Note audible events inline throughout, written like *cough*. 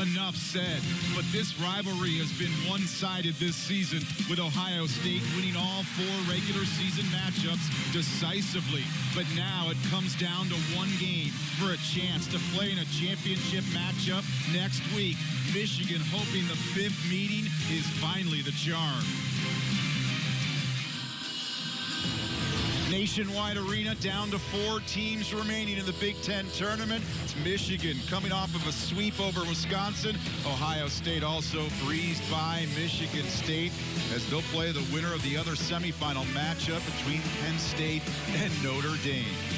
enough said. But this rivalry has been one-sided this season with Ohio State winning all four regular season matchups decisively. But now it comes down to one game for a chance to play in a championship matchup next week. Michigan hoping the fifth meeting is finally the charm. Nationwide Arena down to four teams remaining in the Big Ten tournament. It's Michigan coming off of a sweep over Wisconsin. Ohio State also breezed by Michigan State as they'll play the winner of the other semifinal matchup between Penn State and Notre Dame.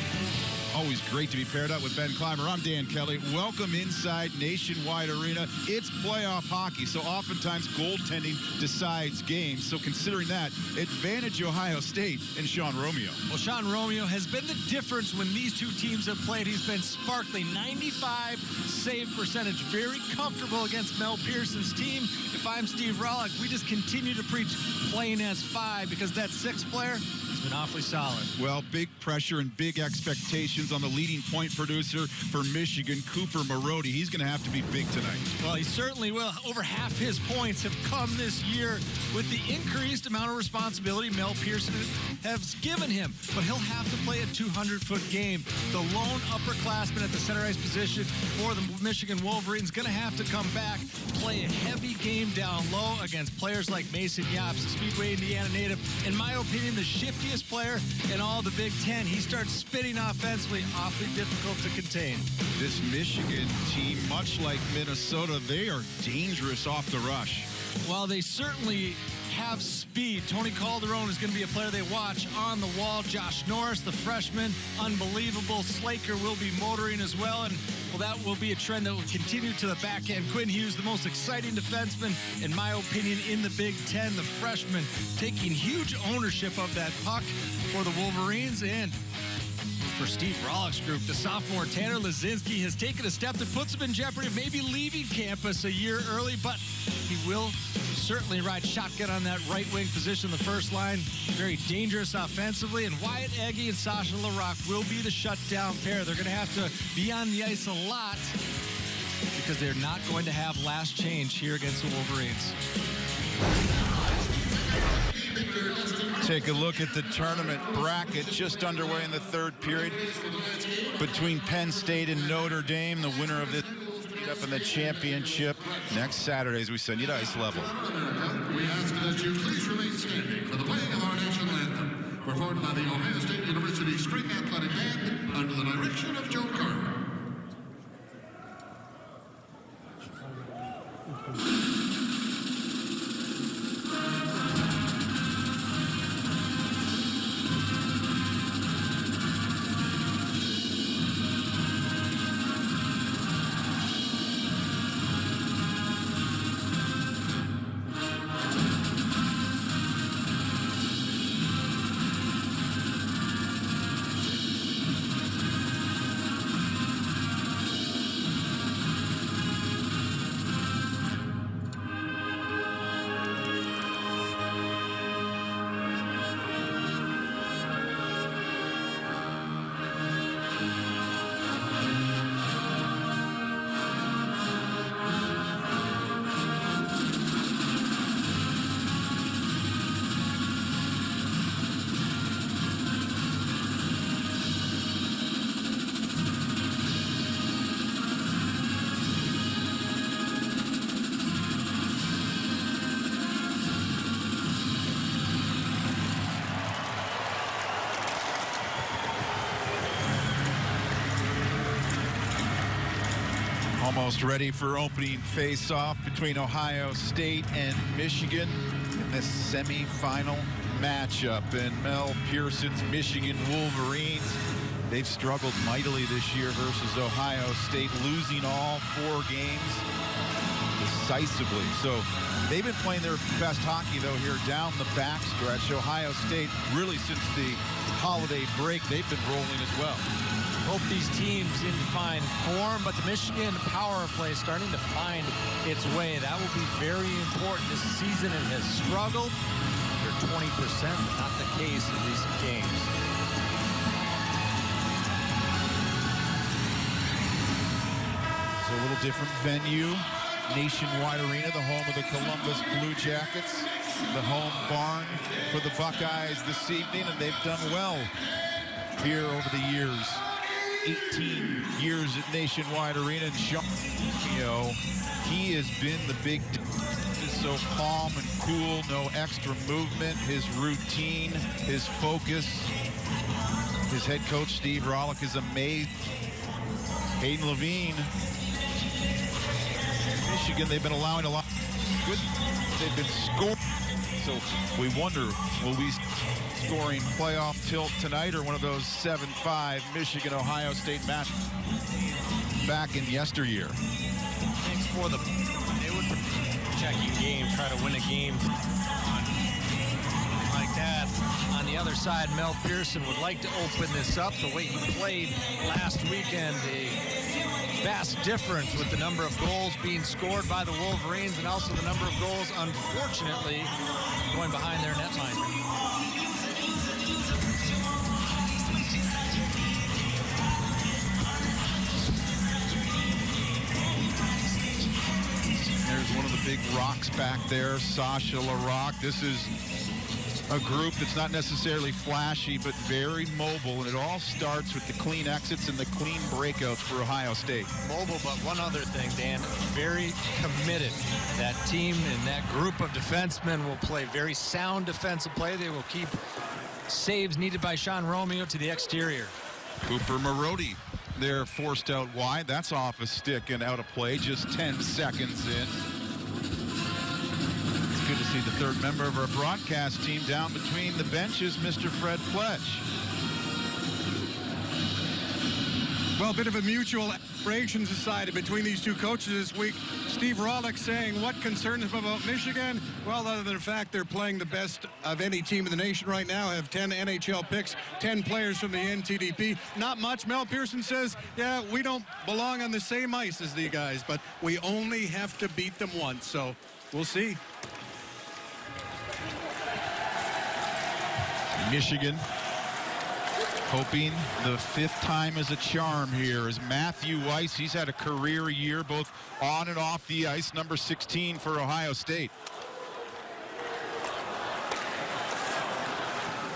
Always great to be paired up with Ben Clymer. I'm Dan Kelly. Welcome inside Nationwide Arena. It's playoff hockey, so oftentimes goaltending decides games. So considering that, advantage Ohio State and Sean Romeo. Well, Sean Romeo has been the difference when these two teams have played. He's been sparkling 95 save percentage, very comfortable against Mel Pearson's team. If I'm Steve Rohlik, we just continue to preach playing as five because that sixth player has been awfully solid. Well, big pressure and big expectations on the leading point producer for Michigan, Cooper Marody. He's going to have to be big tonight. Well, he certainly will. Over half his points have come this year with the increased amount of responsibility Mel Pearson has given him. But he'll have to play a 200-foot game. The lone upperclassman at the center ice position for the Michigan Wolverines is going to have to come back, play a heavy game down low against players like Mason the Speedway, Indiana native. In my opinion, the shiftiest player in all the Big Ten. He starts spitting offensively, awfully difficult to contain. This Michigan team, much like Minnesota, they are dangerous off the rush. Well, they certainly have speed. Tony Calderone is going to be a player they watch on the wall. Josh Norris, the freshman, unbelievable. Slaker will be motoring as well. And well, that will be a trend that will continue to the back end. Quinn Hughes, the most exciting defenseman, in my opinion, in the Big Ten. The freshman taking huge ownership of that puck for the Wolverines. And for Steve Rohlik's group. The sophomore Tanner Laczynski has taken a step that puts him in jeopardy of maybe leaving campus a year early, but he will certainly ride shotgun on that right wing position, the first line. Very dangerous offensively, and Wyatt Ege and Sasha Larocque will be the shutdown pair. They're going to have to be on the ice a lot because they're not going to have last change here against the Wolverines. Take a look at the tournament bracket just underway in the third period between Penn State and Notre Dame. The winner of this up in the championship next Saturday as we send you to ice level. We ask that you please remain standing for the playing of our national anthem, performed by the Ohio State University String Athletic Band under the direction of Joe Carter. *laughs* Almost ready for opening face-off between Ohio State and Michigan in this semifinal matchup. And Mel Pearson's Michigan Wolverines, they've struggled mightily this year versus Ohio State, losing all four games decisively. So they've been playing their best hockey, though, here down the backstretch. Ohio State, really since the holiday break, they've been rolling as well. Both these teams in fine form, but the Michigan power play starting to find its way. That will be very important this season. It has struggled under 20%, but not the case in recent games. It's a little different venue. Nationwide Arena, the home of the Columbus Blue Jackets, the home barn for the Buckeyes this evening, and they've done well here over the years. 18 years at Nationwide Arena, and Sean, you know, he has been the big so calm and cool, no extra movement, his routine, his focus. His head coach, Steve Rohlik, is amazed. Hayden Lavigne, Michigan, they've been allowing a lot good. They've been scoring. So we wonder, will we scoring playoff tilt tonight or one of those 7-5 Michigan-Ohio State matches back in yesteryear? Thanks for the they would checking game, try to win a game like that. On the other side, Mel Pearson would like to open this up the way he played last weekend. A vast difference with the number of goals being scored by the Wolverines and also the number of goals, unfortunately, going behind their net line. There's one of the big rocks back there, Sasha Larocque. This is a group that's not necessarily flashy, but very mobile, and it all starts with the clean exits and the clean breakouts for Ohio State. Mobile, but one other thing, Dan, very committed. That team and that group of defensemen will play very sound defensive play. They will keep saves needed by Sean Romeo to the exterior. Cooper Marody, they're forced out wide. That's off a stick and out of play, just 10 seconds in. It's good to see the third member of our broadcast team down between the benches, Mr. Fred Pletsch. Well, a bit of a mutual admiration society between these two coaches this week. Steve Rohlik saying what concerns him about Michigan? Well, other than the fact they're playing the best of any team in the nation right now, have 10 NHL picks, 10 players from the NTDP. Not much. Mel Pearson says, yeah, we don't belong on the same ice as the guys, but we only have to beat them once. So we'll see. Michigan hoping the fifth time is a charm here is Matthew Weis. He's had a career year both on and off the ice, number 16 for Ohio State.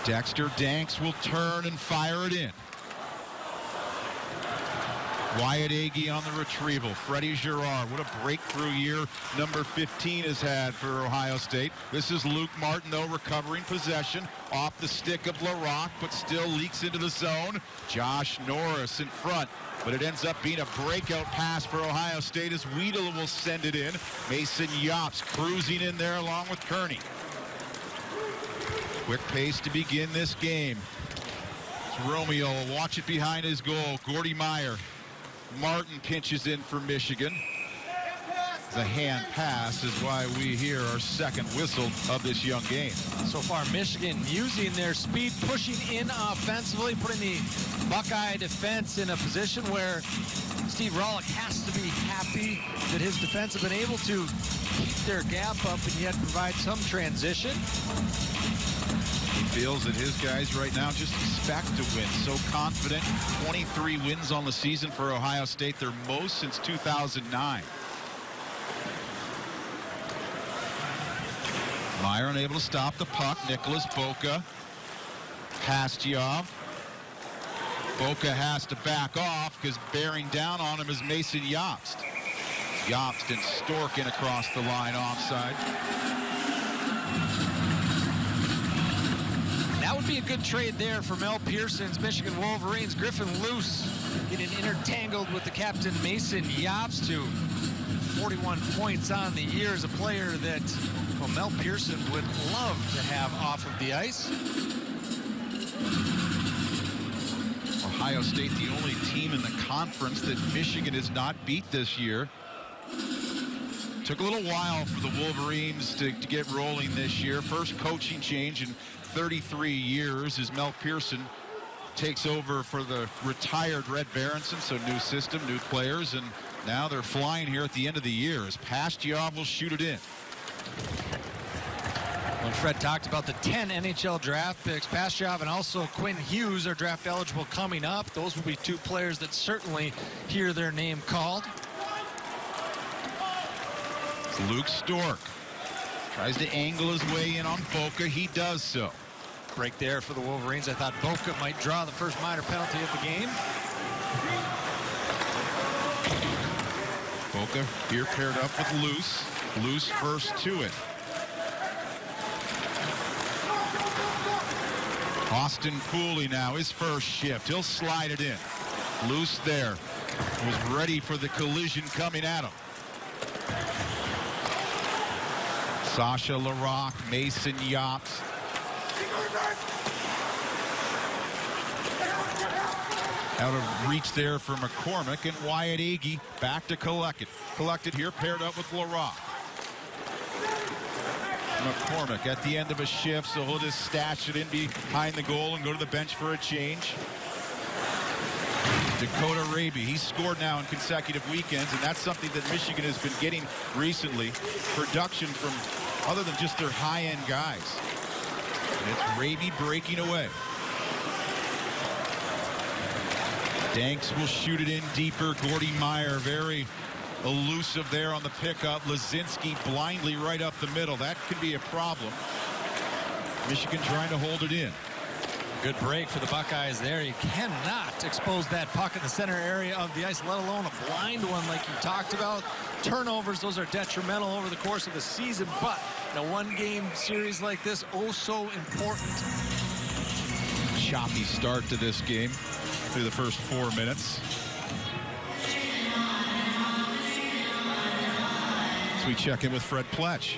Dexter Dancs will turn and fire it in. Wyatt Ege on the retrieval. Freddie Girard, what a breakthrough year number 15 has had for Ohio State. This is Luke Martin, though, recovering possession off the stick of Larocque, but still leaks into the zone. Josh Norris in front, but it ends up being a breakout pass for Ohio State as Weedle will send it in. Mason Jobst cruising in there along with Kearney. Quick pace to begin this game. Romeo will watch it behind his goal. Gordi Myer Martin pinches in for Michigan. The hand pass is why we hear our second whistle of this young game. So far, Michigan using their speed, pushing in offensively, putting the Buckeye defense in a position where Steve Rohlik has to be happy that his defense have been able to keep their gap up and yet provide some transition. He feels that his guys right now just expect to win. So confident. 23 wins on the season for Ohio State, their most since 2009. Myer unable to stop the puck. Nicholas Boka. Pastujov. Uh, Boka has to back off because bearing down on him is Mason Jobst. Jobst and Storkin across the line offside. Be a good trade there for Mel Pearson's Michigan Wolverines. Griffin loose, getting intertangled with the captain Mason Jobst to 41 points on the year as a player that well, Mel Pearson would love to have off of the ice. Ohio State, the only team in the conference that Michigan has not beat this year. Took a little while for the Wolverines to, to get rolling this year. First coaching change in 33 years as Mel Pearson takes over for the retired Red Berenson. So new system, new players, and now they're flying here at the end of the year as Pastujov will shoot it in. When Fred talked about the 10 NHL draft picks, Pastujov and also Quinn Hughes are draft eligible coming up. Those will be two players that certainly hear their name called. Luke Stork. Tries to angle his way in on Boka. He does so. Break there for the Wolverines. I thought Boka might draw the first minor penalty of the game. Boka here paired up with Luce. Luce first to it. Austin Cooley now, his first shift. He'll slide it in. Luce there. Was ready for the collision coming at him. Sasha Larocque, Mason Jobst. Out of reach there for McCormick and Wyatt Ege back to Collected. Collected here paired up with Larocque. McCormick at the end of a shift, so he'll just stash it in behind the goal and go to the bench for a change. Dakota Raabe, he's scored now in consecutive weekends, and that's something that Michigan has been getting recently. Production from other than just their high-end guys. It's Raabe breaking away. Dancs will shoot it in deeper. Gordi Myer very elusive there on the pickup. Laczynski blindly right up the middle. That could be a problem. Michigan trying to hold it in. Good break for the Buckeyes there. You cannot expose that puck in the center area of the ice, let alone a blind one like you talked about. Turnovers, those are detrimental over the course of the season, but in a one-game series like this, oh so important. Choppy start to this game through the first four minutes. As we check in with Fred Pletsch.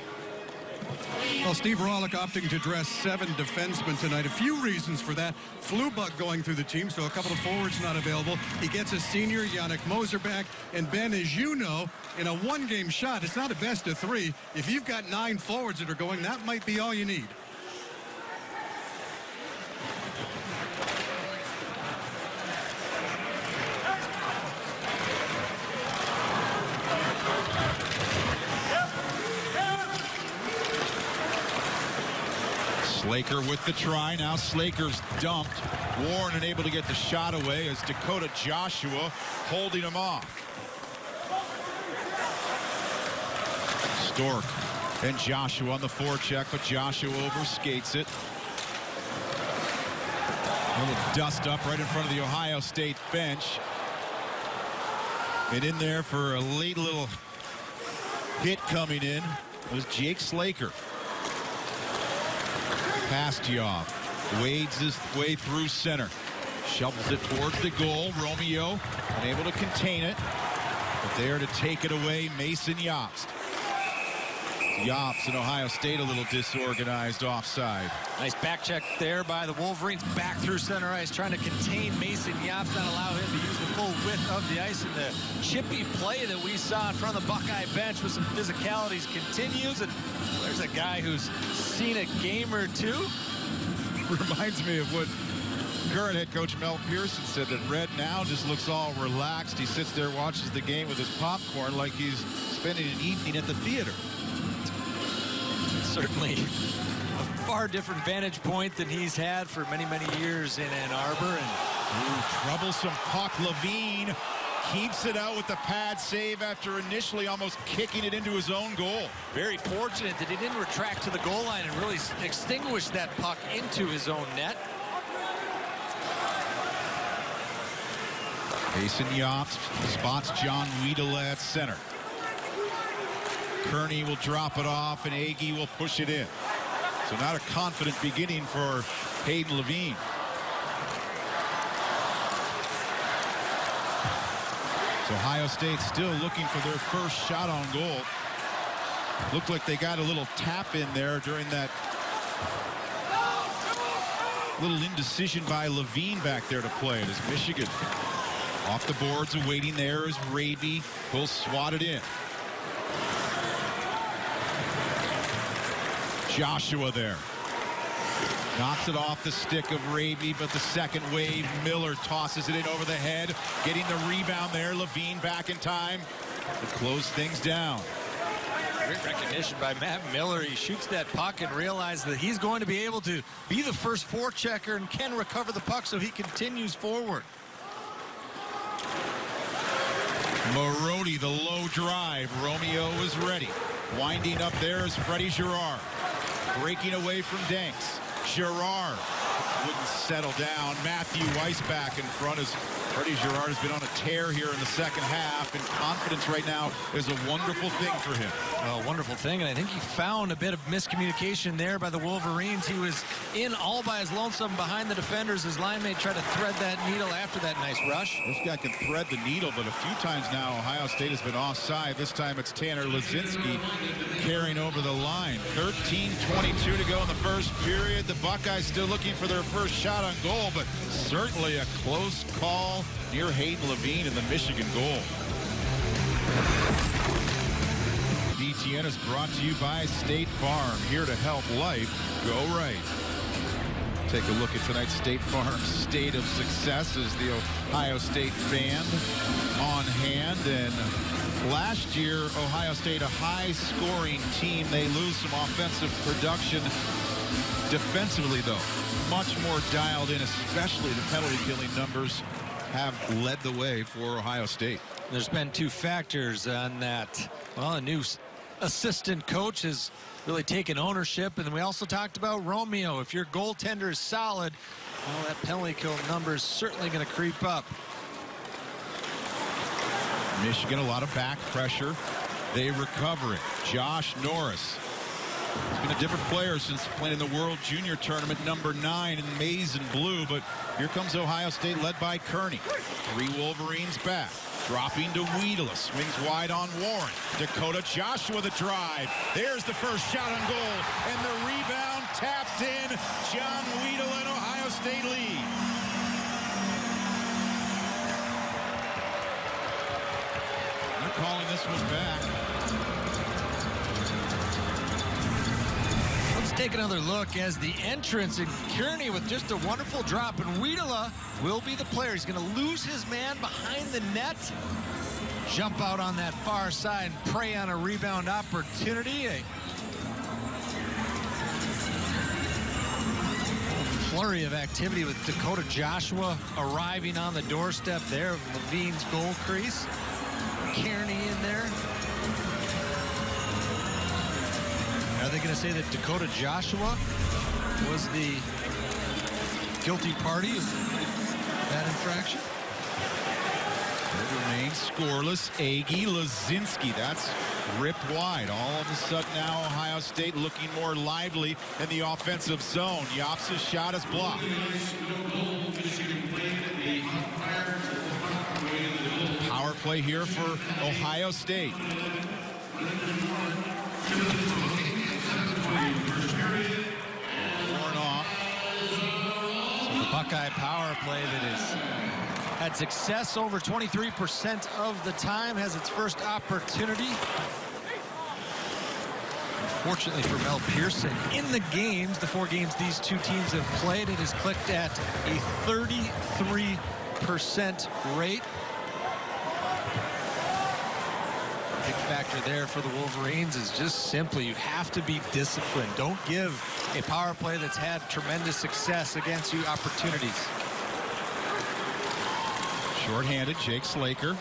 Well, Steve Rohlik opting to dress seven defensemen tonight. A few reasons for that. Flu bug going through the team, so a couple of forwards not available. He gets a senior, Yannick Moser back. And Ben, as you know, in a one-game shot, it's not a best of three. If you've got nine forwards that are going, that might be all you need. Slaker with the try. Now Slaker's dumped. Warren unable to get the shot away as Dakota Joshua holding him off. Stork and Joshua on the forecheck, but Joshua overskates it. A little dust up right in front of the Ohio State bench. And in there for a late little hit coming in was Jake Slaker. Pastujov wades his way through center. Shovels it towards the goal. Romeo unable to contain it. But there to take it away, Mason Jobst. Jobst in Ohio State a little disorganized offside. Nice back check there by the Wolverines. Back through center ice, trying to contain Mason Jobst, not allow him to use full width of the ice. And the chippy play that we saw in front of the Buckeye bench with some physicalities continues. And there's a guy who's seen a game or two. *laughs* Reminds me of what current head coach Mel Pearson said that Red now just looks all relaxed. He sits there, watches the game with his popcorn like he's spending an evening at the theater. Certainly far different vantage point than he's had for many, many years in Ann Arbor. And Ooh, troublesome puck. Lavigne keeps it out with the pad save after initially almost kicking it into his own goal. Very fortunate that he didn't retract to the goal line and really extinguish that puck into his own net. Mason Jobst spots John Wiedela at center. Kearney will drop it off and Ege will push it in. So not a confident beginning for Hayden Lavigne. So Ohio State still looking for their first shot on goal. Looked like they got a little tap in there during that little indecision by Lavigne back there to play it as Michigan off the boards and waiting there as Raabe will swat it in. Joshua there. Knocks it off the stick of Raabe, but the second wave, Miller tosses it in over the head, getting the rebound there. Lavigne back in time to close things down. Great recognition by Matt Miller. He shoots that puck and realizes that he's going to be able to be the first forechecker and can recover the puck, so he continues forward. Marody, the low drive. Romeo is ready. Winding up there is Freddie Girard. Breaking away from Dancs. Girard wouldn't settle down. Matthew Weisbach in front as Freddie Girard has been on a tear here in the second half, and confidence right now is a wonderful thing for him. A wonderful thing, and I think he found a bit of miscommunication there by the Wolverines. He was in all by his lonesome behind the defenders. His line mate tried to thread that needle after that nice rush. This guy can thread the needle, but a few times now Ohio State has been offside. This time it's Tanner Laczynski carrying over the line. 13-22 to go in the first period. The Buckeyes still looking for their first shot on goal, but certainly a close call near Hayden Lavigne in the Michigan goal. BTN is brought to you by State Farm, here to help life go right. Take a look at tonight's State Farm State of Success as the Ohio State band on hand. And last year, Ohio State, a high-scoring team. They lose some offensive production. Defensively, though, much more dialed in, especially the penalty killing numbers have led the way for Ohio State. There's been two factors on that. Well, a new assistant coach has really taken ownership, and we also talked about Romeo. If your goaltender is solid, well, that penalty kill number is certainly going to creep up. Michigan, a lot of back pressure. They recover it. Josh Norris. He's been a different player since playing in the World Junior Tournament, number nine in maize and blue. But here comes Ohio State, led by Kearney. Three Wolverines back. Dropping to Wiedela. Swings wide on Warren. Dakota Joshua the drive. There's the first shot on goal. And the rebound tapped in. John Wiedela and Ohio State lead. They're calling this one back. Take another look as the entrance and Kearney with just a wonderful drop. And Wiedela will be the player. He's going to lose his man behind the net. Jump out on that far side and prey on a rebound opportunity. A flurry of activity with Dakota Joshua arriving on the doorstep there of Lavigne's goal crease. Kearney in there. Are they going to say that Dakota Joshua was the guilty party of that infraction? It remains scoreless. Ege Laczynski. That's ripped wide. All of a sudden now Ohio State looking more lively in the offensive zone. Jobst' shot is blocked. Power play here for Ohio State. Worn off. So the Buckeye power play that has had success over 23% of the time has its first opportunity. Unfortunately for Mel Pearson, in the games, the four games these two teams have played, it has clicked at a 33% rate. Big factor there for the Wolverines is just simply you have to be disciplined. Don't give a power play that's had tremendous success against you opportunities. Short-handed, Jake Slaker.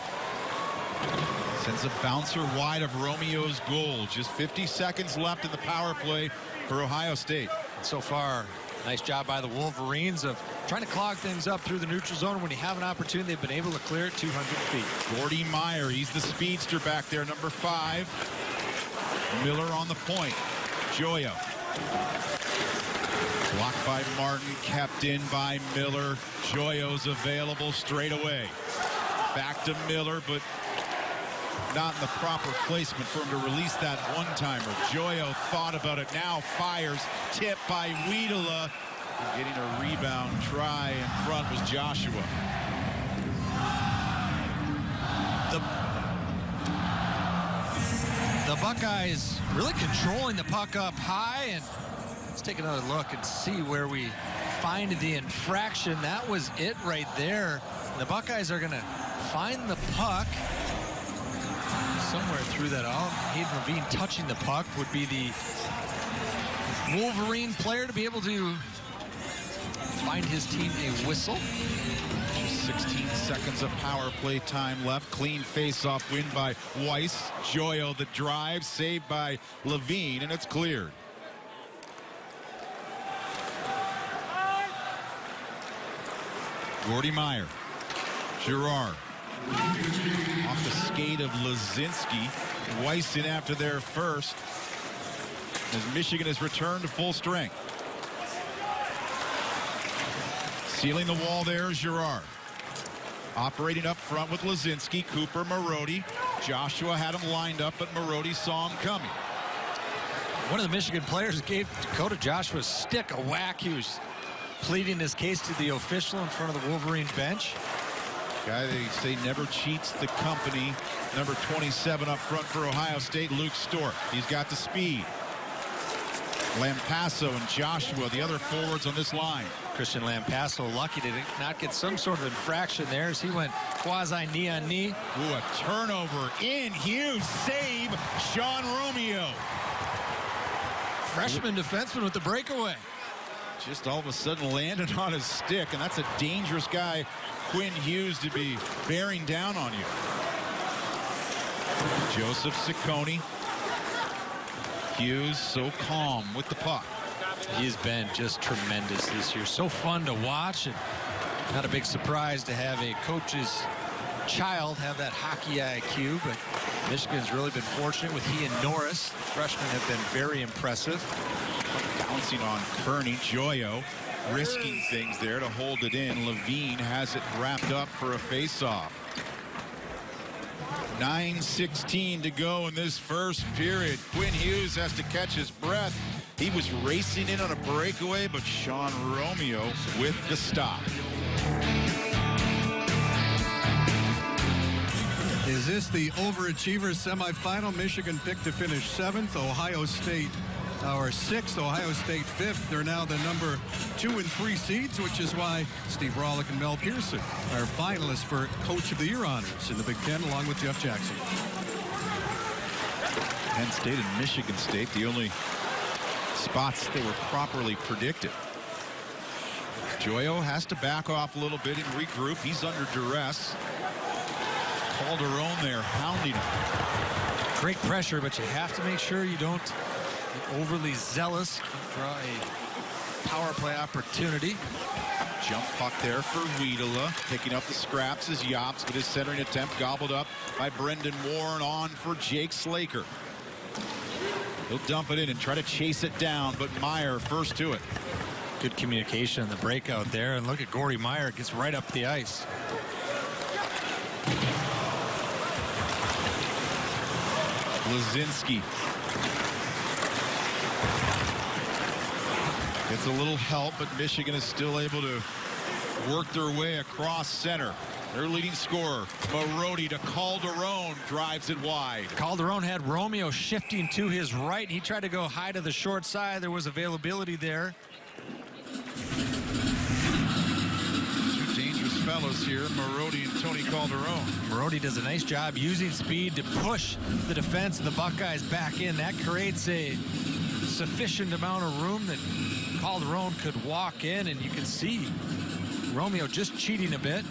Sends a bouncer wide of Romeo's goal. Just 50 seconds left in the power play for Ohio State. So far, nice job by the Wolverines of trying to clog things up through the neutral zone. When you have an opportunity, they've been able to clear it 200 feet. Gordi Myer, he's the speedster back there, number five. Miller on the point. Joyaux. Blocked by Martin, kept in by Miller. Joyaux's available straight away. Back to Miller, but not in the proper placement for him to release that one-timer. Joyaux thought about it now, fires, tip by Wiedela. Uh, Getting a rebound try in front was Joshua. The, the Buckeyes really controlling the puck up high. And let's take another look and see where we find the infraction. That was it right there. The Buckeyes are to find the puck somewhere through that. All Hayden Lavigne touching the puck would be the Wolverine player to be able to find his team a whistle. 16 seconds of power play time left. Clean face-off win by Weis. Joyaux the drive, saved by Lavigne, and it's cleared. Gordi Myer. Girard. Off the skate of Laczynski. Weis in after their first. As Michigan has returned to full strength. Sealing the wall there is Girard. Operating up front with Laczynski, Cooper, Marody. Joshua had him lined up, but Marody saw him coming. One of the Michigan players gave Dakota Joshua's stick a whack. He was pleading his case to the official in front of the Wolverine bench. Guy they say never cheats the company. Number 27 up front for Ohio State, Luke Stork. He's got the speed. Lampasso and Joshua, the other forwards on this line. Christian Lampasso lucky to not get some sort of infraction there as he went quasi knee on knee. Ooh, a turnover in Hughes. Save Sean Romeo. Freshman defenseman with the breakaway. Just all of a sudden landed on his stick, and that's a dangerous guy, Quinn Hughes, to be bearing down on you. Joseph Cecconi. Hughes so calm with the puck. He's been just tremendous this year. So fun to watch and not a big surprise to have a coach's child have that hockey IQ, but Michigan's really been fortunate with he and Norris. Freshmen have been very impressive. Bouncing on Kearney, Joyaux risking things there to hold it in. Lavigne has it wrapped up for a faceoff. 9.16 to go in this first period. Quinn Hughes has to catch his breath. He was racing in on a breakaway, but Sean Romeo with the stop. Is this the overachiever semifinal? Michigan picked to finish seventh. Ohio State our sixth, Ohio State fifth. They're now the number two and three seeds, which is why Steve Rohlik and Mel Pearson are finalists for Coach of the Year honors in the Big Ten, along with Jeff Jackson. Penn State and Michigan State, the only spots that were properly predicted. Joyaux has to back off a little bit and regroup. He's under duress. Calderone there hounding him. Great pressure, but you have to make sure you don't get overly zealous. Draw a power play opportunity. Jump puck there for Wiedela. Picking up the scraps is Jobst, but his centering attempt gobbled up by Brendan Warren on for Jake Slaker. He'll dump it in and try to chase it down, but Myer first to it. Good communication in the breakout there. And look at Gordi Myer. Gets right up the ice. Laczynski. Gets a little help, but Michigan is still able to work their way across center. Their leading scorer, Marody to Calderone, drives it wide. Calderone had Romeo shifting to his right. He tried to go high to the short side. There was availability there. Two dangerous fellows here, Marody and Tony Calderone. Marody does a nice job using speed to push the defense and the Buckeyes back in. That creates a sufficient amount of room that Calderone could walk in, and you can see Romeo just cheating a bit.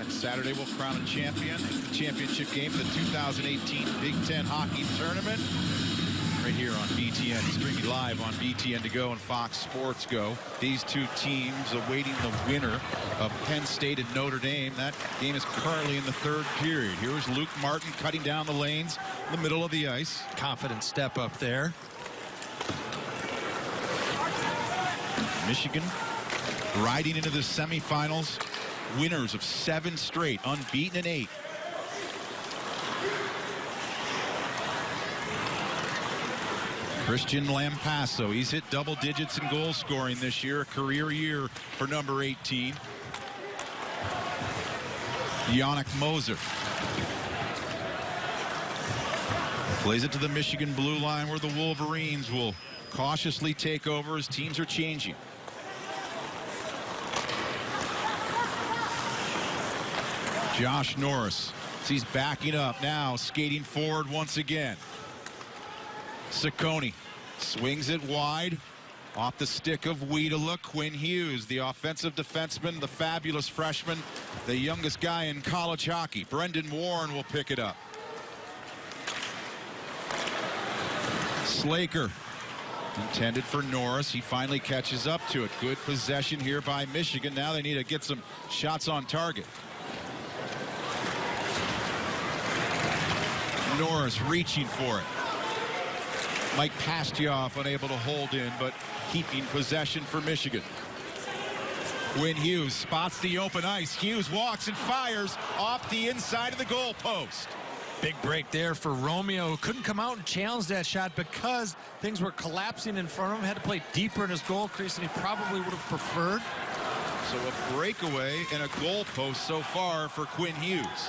And Saturday, we'll crown a champion. It's the championship game for the 2018 Big Ten Hockey Tournament. Right here on BTN, streaming live on BTN to go and Fox Sports Go. These two teams awaiting the winner of Penn State and Notre Dame. That game is currently in the third period. Here's Luke Martin cutting down the lanes in the middle of the ice. Confident step up there. Michigan riding into the semifinals, winners of seven straight, unbeaten in eight. Christian Lampasso, he's hit double digits in goal scoring this year, a career year for number 18. Yannick Moser. Plays it to the Michigan blue line where the Wolverines will cautiously take over as teams are changing. Josh Norris. He's backing up now, skating forward once again. Cecconi swings it wide. Off the stick of Wiedela, Quinn Hughes, the offensive defenseman, the fabulous freshman, the youngest guy in college hockey. Brendan Warren will pick it up. Slaker intended for Norris. He finally catches up to it. Good possession here by Michigan. Now they need to get some shots on target. Norris reaching for it. Mike Pastujov unable to hold in, but keeping possession for Michigan. Quinn Hughes spots the open ice. Hughes walks and fires off the inside of the goal post. Big break there for Romeo, couldn't come out and challenge that shot because things were collapsing in front of him. Had to play deeper in his goal crease than he probably would have preferred. So a breakaway and a goal post so far for Quinn Hughes.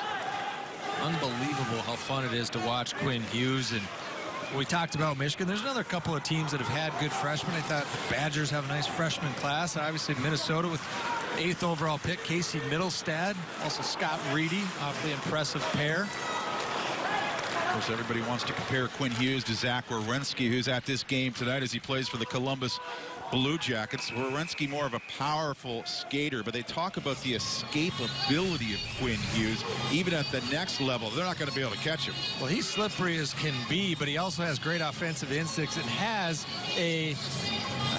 Unbelievable how fun it is to watch Quinn Hughes. And we talked about Michigan. There's another couple of teams that have had good freshmen. I thought the Badgers have a nice freshman class. Obviously, Minnesota with eighth overall pick, Casey Mittelstadt. Also, Scott Reedy, awfully impressive pair. Of course, everybody wants to compare Quinn Hughes to Zach Werenski, who's at this game tonight as he plays for the Columbus Blue Jackets. Werenski more of a powerful skater, but they talk about the escapability of Quinn Hughes. Even at the next level, they're not going to be able to catch him. Well, he's slippery as can be, but he also has great offensive instincts and has a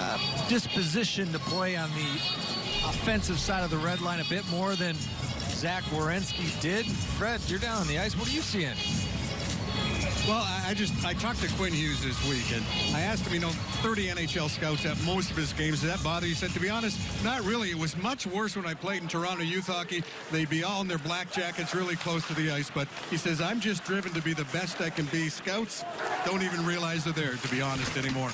uh, disposition to play on the offensive side of the red line a bit more than Zach Werenski did. Fred, you're down on the ice. What are you seeing? Well, I, just I talked to Quinn Hughes this week, and I asked him, you know, 30 NHL scouts at most of his games. Does that bother you? He said, to be honest, not really. It was much worse when I played in Toronto youth hockey. They'd be all in their black jackets really close to the ice. But he says, I'm just driven to be the best I can be. Scouts don't even realize they're there, to be honest, anymore.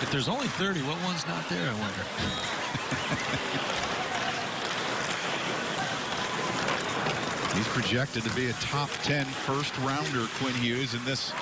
If there's only 30, what one's not there, I wonder? *laughs* He's projected to be a top 10 first rounder, Quinn Hughes, in this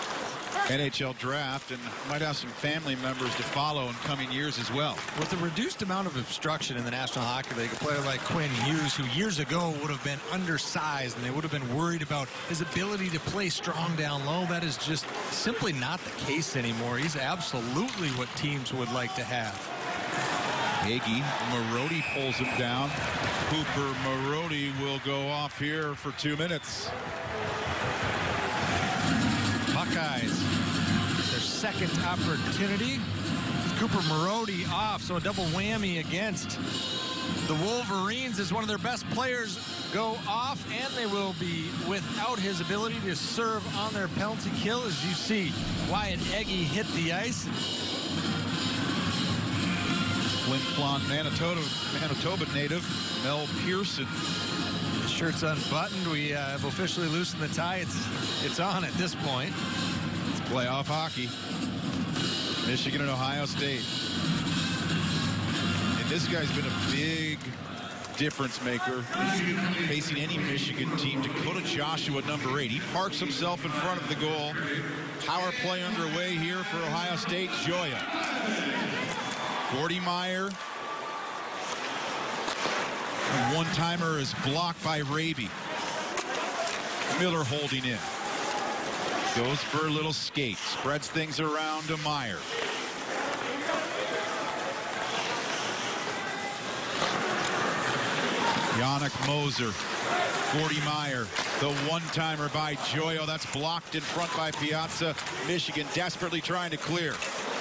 NHL draft and might have some family members to follow in coming years as well. With the reduced amount of obstruction in the National Hockey League, a player like Quinn Hughes, who years ago would have been undersized and they would have been worried about his ability to play strong down low, that is just simply not the case anymore. He's absolutely what teams would like to have. Hagee, Marody pulls him down. Cooper Marody will go off here for two minutes. Buckeyes, their second opportunity. Cooper Marody off, so a double whammy against the Wolverines as one of their best players go off, and they will be without his ability to serve on their penalty kill. As you see, Wyatt Ege hit the ice. Flin Flon, Manitoba, Manitoba native Mel Pearson. The shirt's unbuttoned. We uh, have officially loosened the tie. It's it's on at this point. It's playoff hockey. Michigan and Ohio State. And this guy's been a big difference maker facing any Michigan team. Dakota Joshua, number eight. He parks himself in front of the goal. Power play underway here for Ohio State. Joyaux. Gordi Myer. One-timer is blocked by Raabe. Miller holding in. Goes for a little skate. Spreads things around to Myer. Yannick Moser. Gordi Myer. The one-timer by Joyaux. That's blocked in front by Piazza. Michigan desperately trying to clear.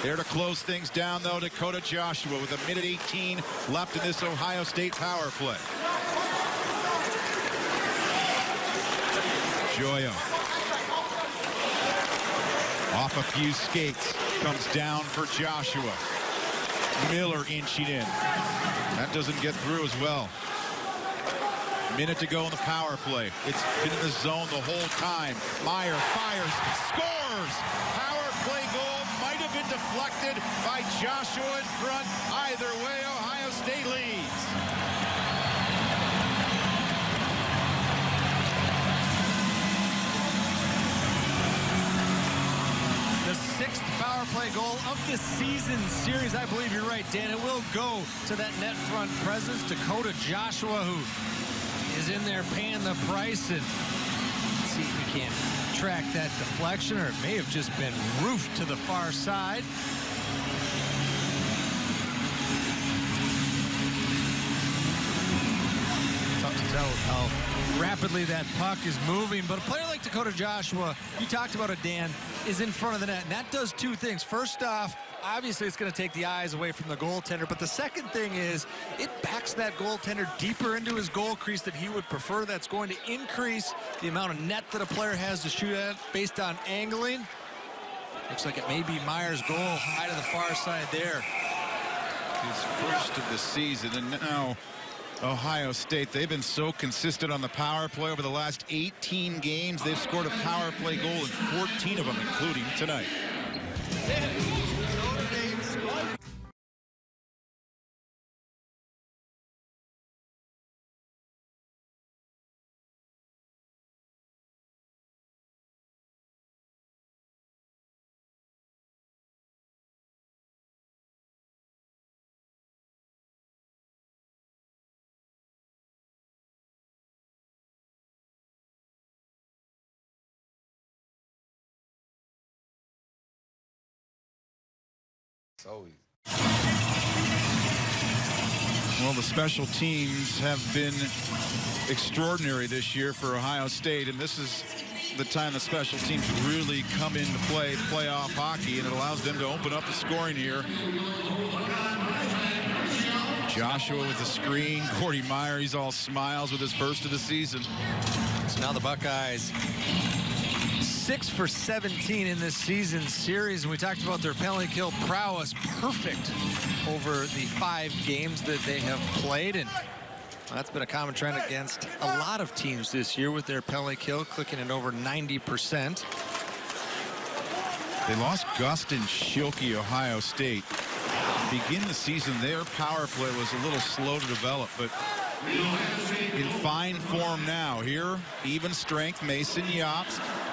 There to close things down, though, Dakota Joshua with a minute 18 left in this Ohio State power play. Joyaux. Off a few skates. Comes down for Joshua. Miller inching in. That doesn't get through as well. Minute to go in the power play. It's been in the zone the whole time. Myer fires, scores! Power deflected by Joshua in front. Either way, Ohio State leads. The sixth power play goal of the season series. I believe you're right, Dan. It will go to that net front presence. Dakota Joshua, who is in there paying the price. And see if we can track that deflection, or it may have just been roofed to the far side. Tough to tell how rapidly that puck is moving, but a player like Dakota Joshua, you talked about it, Dan, is in front of the net, and that does two things. First off, obviously it's going to take the eyes away from the goaltender, but the second thing is it backs that goaltender deeper into his goal crease that he would prefer. That's going to increase the amount of net that a player has to shoot at based on angling. Looks like it may be Myer's goal high to the far side there. His first of the season, and now Ohio State, they've been so consistent on the power play over the last 18 games. They've scored a power play goal in 14 of them, including tonight. So easy. Well, the special teams have been extraordinary this year for Ohio State, and this is the time the special teams really come into play, playoff hockey, and it allows them to open up the scoring here. Joshua with the screen. *laughs* Gordi Myer, he's all smiles with his first of the season. So now the Buckeyes six for 17 in this season series, and we talked about their penalty kill prowess, perfect over the five games that they have played, and that's been a common trend against a lot of teams this year with their penalty kill, clicking at over 90%. They lost Gustin Schilkey, Ohio State. Begin the season, their power play was a little slow to develop, but in fine form now. Here, even strength, Mason Jobst.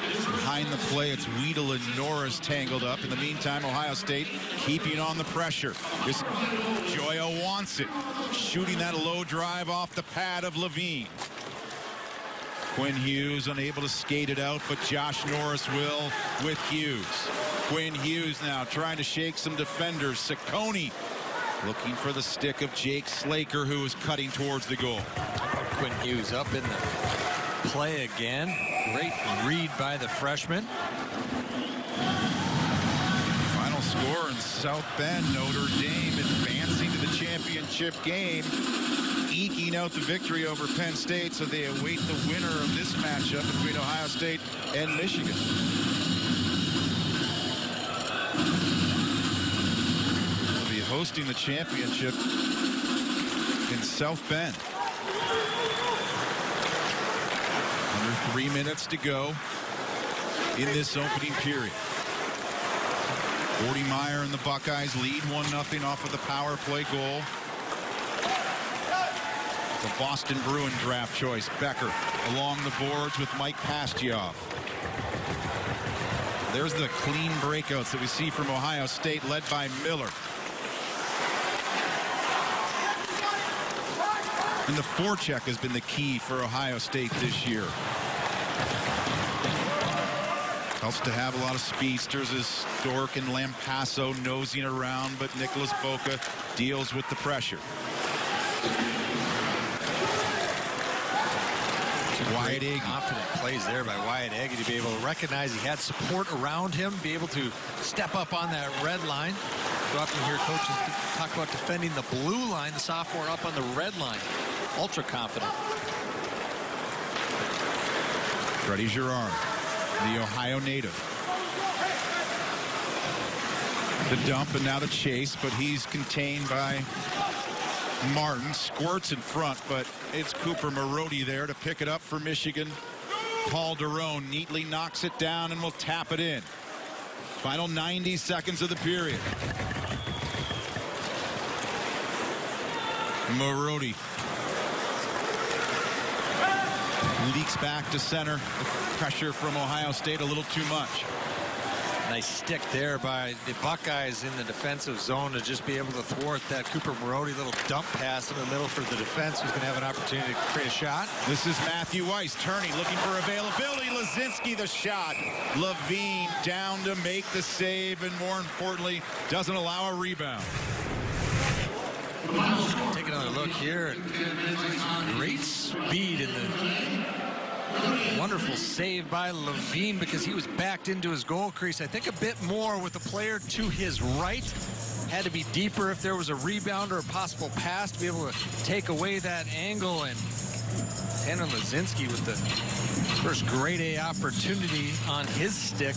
Behind the play, it's Weedle and Norris tangled up. In the meantime, Ohio State keeping on the pressure. This Joyaux wants it. Shooting that low drive off the pad of Lavigne. Quinn Hughes unable to skate it out, but Josh Norris will with Hughes. Quinn Hughes now trying to shake some defenders. Cecconi looking for the stick of Jake Slaker, who is cutting towards the goal. Quinn Hughes up in the play again. Great read by the freshman. Final score in South Bend, Notre Dame advancing to the championship game, eking out the victory over Penn State, so they await the winner of this matchup between Ohio State and Michigan. They'll be hosting the championship in South Bend. Under three minutes to go in this opening period. Gordi Myer and the Buckeyes lead 1-0 off of the power play goal. The Boston Bruin draft choice, Becker, along the boards with Mike Pastujov. There's the clean breakouts that we see from Ohio State, led by Miller. And the forecheck has been the key for Ohio State this year. Helps to have a lot of speedsters as Dork and Lampasso nosing around, but Nicholas Boka deals with the pressure. Wyatt Ege. Confident plays there by Wyatt Ege to be able to recognize he had support around him, be able to step up on that red line. You often hear coaches talk about defending the blue line, the sophomore up on the red line. Ultra confident. Freddie Gerard, the Ohio native. The dump and now the chase, but he's contained by Martin. Squirts in front, but it's Cooper Marody there to pick it up for Michigan. Calderone neatly knocks it down and will tap it in. Final 90 seconds of the period. Marody leaks back to center. The pressure from Ohio State a little too much. Nice stick there by the Buckeyes in the defensive zone to just be able to thwart that Cooper Marody little dump pass in the middle for the defense who's going to have an opportunity to create a shot. This is Matthew Weis turning, looking for availability. Laczynski the shot. Lavigne down to make the save, and more importantly, doesn't allow a rebound. Take another look here. Great speed in the Wonderful save by Lavigne because he was backed into his goal crease. I think a bit more with the player to his right. Had to be deeper if there was a rebound or a possible pass to be able to take away that angle. And Tanner Laczynski with the first grade A opportunity on his stick.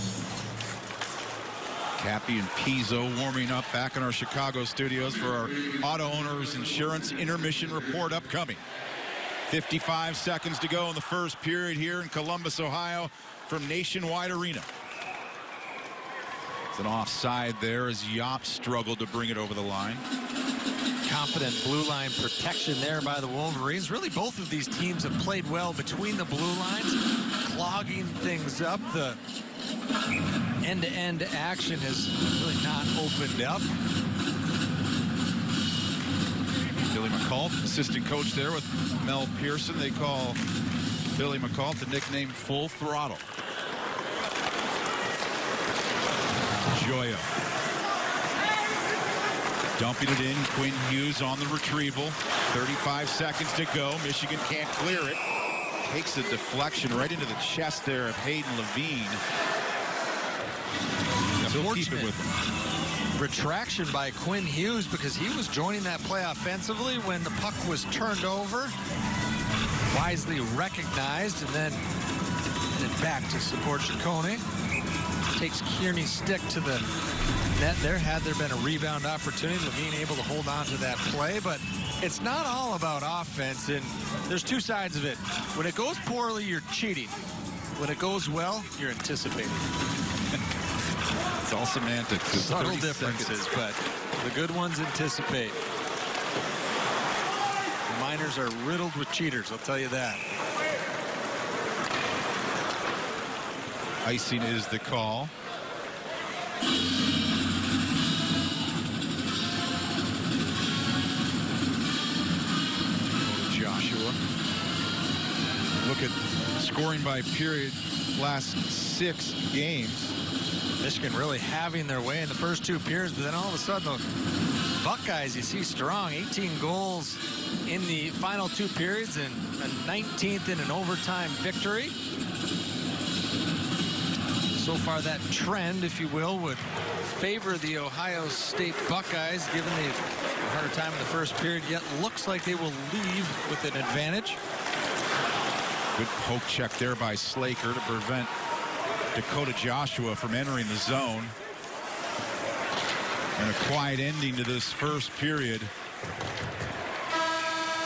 Cappy and Pizzo warming up back in our Chicago studios for our Auto Owners Insurance Intermission Report upcoming. 55 seconds to go in the first period here in Columbus, Ohio from Nationwide Arena. It's an offside there as Yop struggled to bring it over the line. Confident blue line protection there by the Wolverines. Really, both of these teams have played well between the blue lines, clogging things up. The end-to-end -end action has really not opened up. Billy Muckalt, assistant coach there with Mel Pearson. They call Billy Muckalt the nickname Full Throttle. Joya. Dumping it in. Quinn Hughes on the retrieval. 35 seconds to go. Michigan can't clear it. Takes a deflection right into the chest there of Hayden Lavigne. Still keep it with him. Retraction by Quinn Hughes because he was joining that play offensively when the puck was turned over. Wisely recognized and then back to support Cecconi. Takes Kearney's stick to the net there. Had there been a rebound opportunity, Lavigne able to hold on to that play, but it's not all about offense, and there's two sides of it. When it goes poorly, you're cheating. When it goes well, you're anticipating. It's all semantics. Subtle differences, but the good ones anticipate. The Miners are riddled with cheaters, I'll tell you that. Icing is the call. Oh, Joshua. Look at scoring by period last six games. Michigan really having their way in the first two periods, but then all of a sudden the Buckeyes, you see strong, 18 goals in the final two periods and a 19th in an overtime victory so far that trend, if you will, would favor the Ohio State Buckeyes, given the harder time in the first period, yet looks like they will leave with an advantage. Good poke check there by Slaker to prevent Dakota Joshua from entering the zone. And a quiet ending to this first period.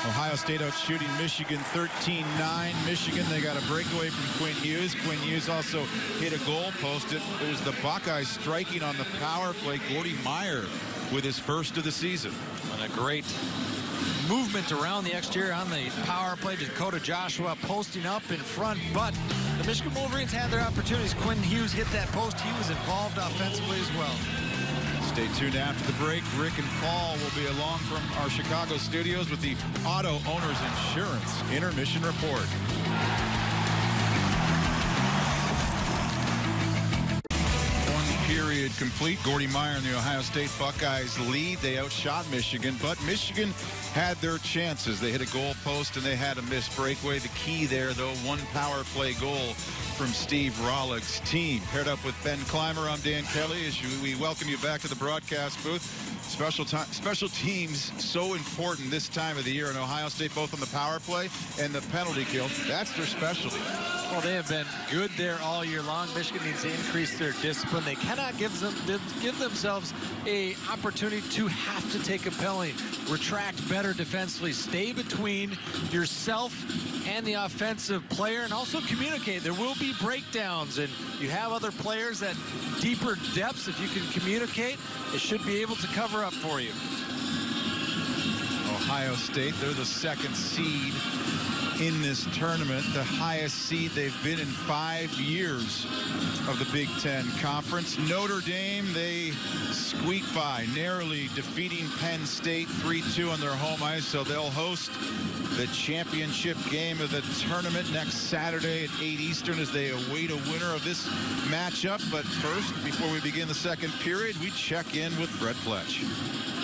Ohio State out shooting Michigan 13-9. Michigan, they got a breakaway from Quinn Hughes. Quinn Hughes also hit a goal post. It, was the Buckeyes striking on the power play. Gordi Myer with his first of the season. And a great movement around the exterior on the power play. Dakota Joshua posting up in front, but the Michigan Wolverines had their opportunities. Quinn Hughes hit that post. He was involved offensively as well. Stay tuned after the break. Rick and Paul will be along from our Chicago studios with the Auto Owners Insurance Intermission Report. Complete. Gordi Myer and the Ohio State Buckeyes lead. They outshot Michigan, but Michigan had their chances. They hit a goal post and they had a missed breakaway. The key there, though, one power play goal from Steve Rohlik's team. Paired up with Ben Clymer, I'm Dan Kelly. As we welcome you back to the broadcast booth. Special time, special teams so important this time of the year in Ohio State, both on the power play and the penalty kill. That's their specialty. Well, they have been good there all year long. Michigan needs to increase their discipline. They cannot give give themselves a opportunity to have to take a penalty. Retract better defensively. Stay between yourself and the offensive player, and also communicate. There will be breakdowns, and you have other players at deeper depths. If you can communicate, it should be able to cover up for you. Ohio State, they're the second seed in this tournament, the highest seed they've been in five years of the Big Ten Conference. Notre Dame, they squeak by, narrowly defeating Penn State 3-2 on their home ice, so they'll host the championship game of the tournament next Saturday at 8 Eastern as they await a winner of this matchup. But first, before we begin the second period, we check in with Fred Pletsch.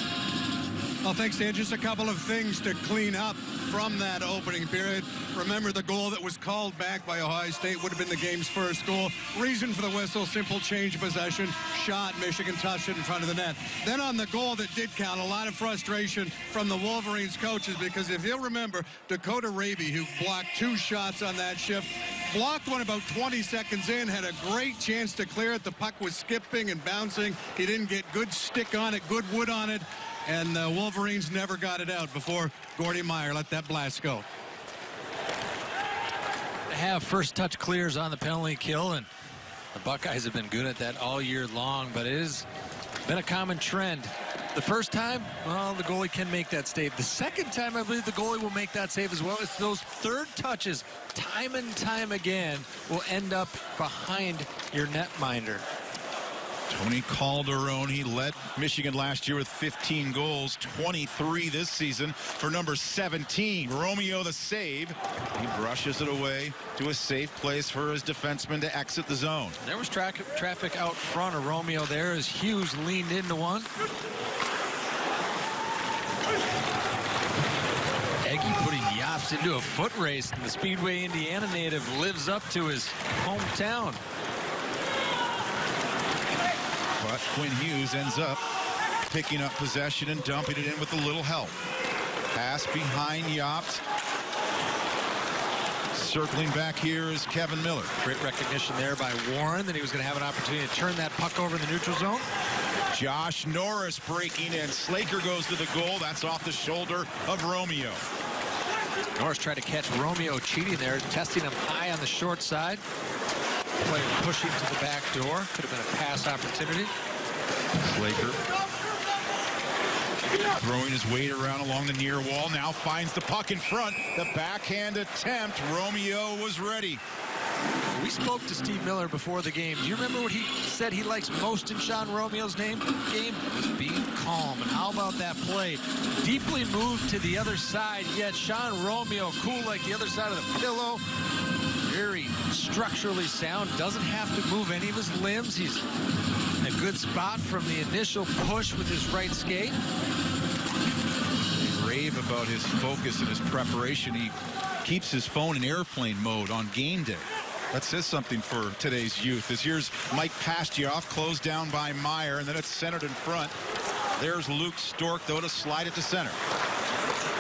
Well, thanks, Dan. Just a couple of things to clean up from that opening period. Remember, the goal that was called back by Ohio State would have been the game's first goal. Reason for the whistle, simple change of possession. Shot, Michigan touched it in front of the net. Then on the goal that did count, a lot of frustration from the Wolverines coaches because if you'll remember, Dakota Raabe, who blocked two shots on that shift, blocked one about 20 seconds in, had a great chance to clear it. The puck was skipping and bouncing. He didn't get good stick on it, good wood on it and the Wolverines never got it out before Gordi Myer let that blast go. Have first touch clears on the penalty kill, and the Buckeyes have been good at that all year long, but it has been a common trend. The first time, well, the goalie can make that save. The second time, I believe the goalie will make that save as well. It's those third touches, time and time again, will end up behind your netminder. Tony Calderone, he led Michigan last year with 15 goals, 23 this season for number 17. Romeo the save. He brushes it away to a safe place for his defenseman to exit the zone. There was tra traffic out front of Romeo there as Hughes leaned into one. Ege putting Yops into a foot race and the Speedway Indiana native lives up to his hometown. Quinn Hughes ends up picking up possession and dumping it in with a little help. Pass behind Yops. Circling back here is Kevin Miller. Great recognition there by Warren that he was going to have an opportunity to turn that puck over in the neutral zone. Josh Norris breaking in. Slaker goes to the goal. That's off the shoulder of Romeo. Norris tried to catch Romeo cheating there, testing him high on the short side. Player pushing to the back door. Could have been a pass opportunity. Slaker throwing his weight around along the near wall. Now finds the puck in front. The backhand attempt. Romeo was ready. We spoke to Steve Miller before the game. Do you remember what he said he likes most in Sean Romeo's name? game? Was being calm. And how about that play? Deeply moved to the other side, yet Sean Romeo cool like the other side of the pillow very structurally sound, doesn't have to move any of his limbs. He's in a good spot from the initial push with his right skate. They rave about his focus and his preparation. He keeps his phone in airplane mode on game day. That says something for today's youth. As here's Mike Pastujov, closed down by Meyer, and then it's centered in front. There's Luke Stork, though, to slide it to center.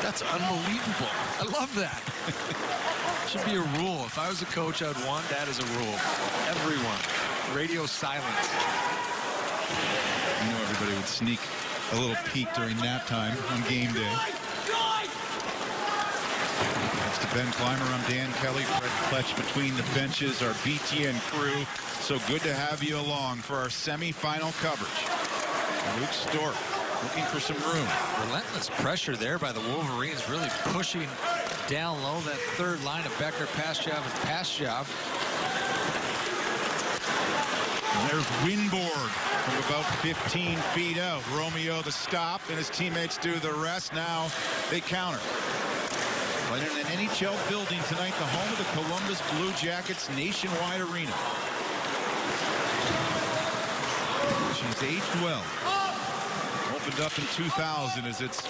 That's unbelievable. I love that. *laughs* Should be a rule. If I was a coach, I'd want that as a rule. Everyone. Radio silence. You know everybody would sneak a little peek during nap time on game day. Thanks to Ben Clymer, I'm Dan Kelly. Fred Pletsch between the benches, our BTN crew. So good to have you along for our semifinal coverage. Luke Stork looking for some room. Relentless pressure there by the Wolverines, really pushing down low that third line of Becker, Pastujov, and Pastujov. And there's Winborg from about 15 feet out. Romeo the stop, and his teammates do the rest. Now they counter. But in an NHL building tonight, the home of the Columbus Blue Jackets Nationwide Arena. She's aged well. Opened up in 2000 as it's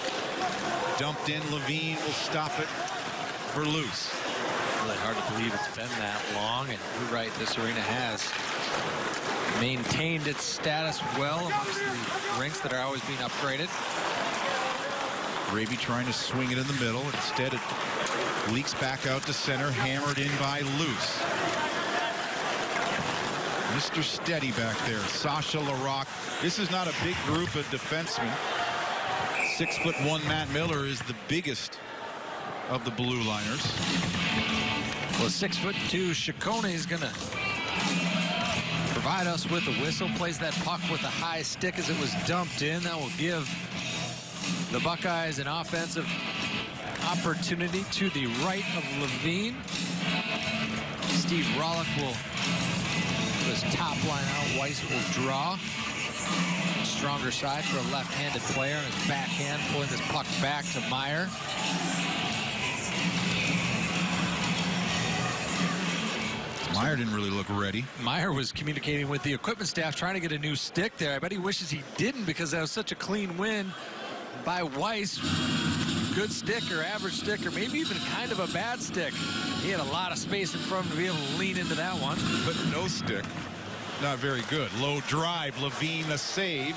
dumped in. Lavigne will stop it for Luce. Really hard to believe it's been that long, and you're right, this arena has maintained its status well amongst the rinks that are always being upgraded. Gravy trying to swing it in the middle. Instead, it leaks back out to center, hammered in by Luce. Mr. Steady back there, Sasha Larocque. This is not a big group of defensemen. Six foot one Matt Miller is the biggest of the blue liners. Well, six foot two Cecconi is going to provide us with a whistle. Plays that puck with a high stick as it was dumped in. That will give the Buckeyes an offensive opportunity to the right of Lavigne. Steve Rohlik will his top line out. Weis will draw. Stronger side for a left-handed player. And his backhand pulling this puck back to Meyer. Meyer didn't really look ready. Meyer was communicating with the equipment staff trying to get a new stick there. I bet he wishes he didn't because that was such a clean win by Weis. Good stick or average stick or maybe even kind of a bad stick. He had a lot of space in front of him to be able to lean into that one. But no stick. Not very good. Low drive. Lavigne a save.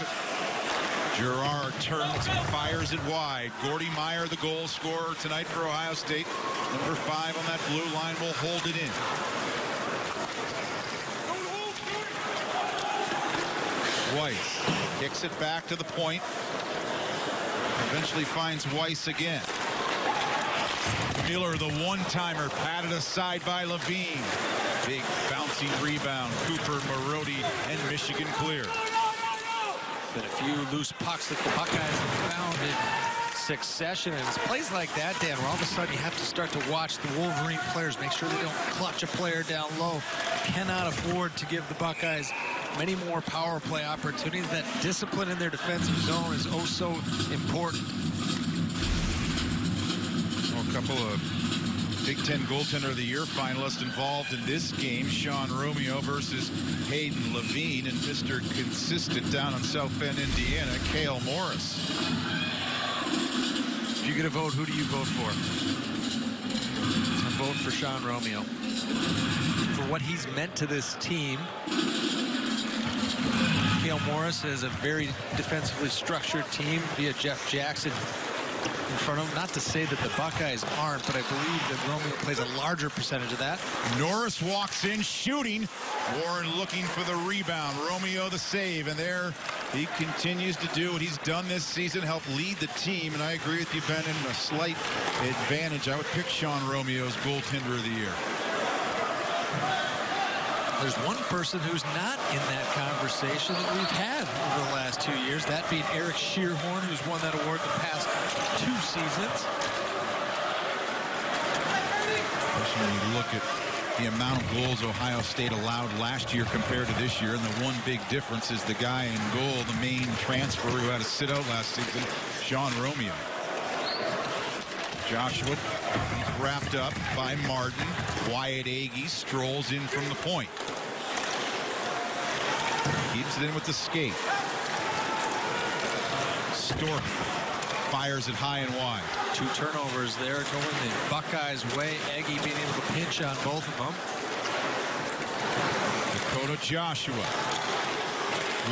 Gerard turns and fires it wide. Gordi Myer, the goal scorer tonight for Ohio State. Number five on that blue line will hold it in. Weis kicks it back to the point. Eventually finds Weis again. Miller, the one-timer, patted aside by Lavigne. Big bouncing rebound. Cooper, Marody, and Michigan clear. Been a few loose pucks that the Buckeyes have found succession. And it's plays like that, Dan, where all of a sudden you have to start to watch the Wolverine players, make sure they don't clutch a player down low. Cannot afford to give the Buckeyes many more power play opportunities. That discipline in their defensive zone is oh so important. Well, a couple of Big Ten Goaltender of the Year finalists involved in this game. Sean Romeo versus Hayden Lavigne and Mr. Consistent down in South Bend, Indiana, Cale Morris. If you get a vote, who do you vote for? I vote for Sean Romeo. For what he's meant to this team. Cale Morris is a very defensively structured team via Jeff Jackson in front of him. Not to say that the Buckeyes aren't, but I believe that Romeo plays a larger percentage of that. Norris walks in shooting. Warren looking for the rebound. Romeo the save. And there he continues to do what he's done this season, help lead the team. And I agree with you, Ben, in a slight advantage. I would pick Sean Romeo as goaltender of the year. There's one person who's not in that conversation that we've had over the last two years, that being Eric Schierhorn, who's won that award the past two seasons. Especially when you look at the amount of goals Ohio State allowed last year compared to this year. And the one big difference is the guy in goal, the main transfer who had to sit out last season, Sean Romeo. Joshua he's wrapped up by Martin. Wyatt Ege strolls in from the point. Keeps it in with the skate. Stork fires it high and wide. Two turnovers there going the Buckeyes' way. Ege being able to pinch on both of them. Dakota Joshua.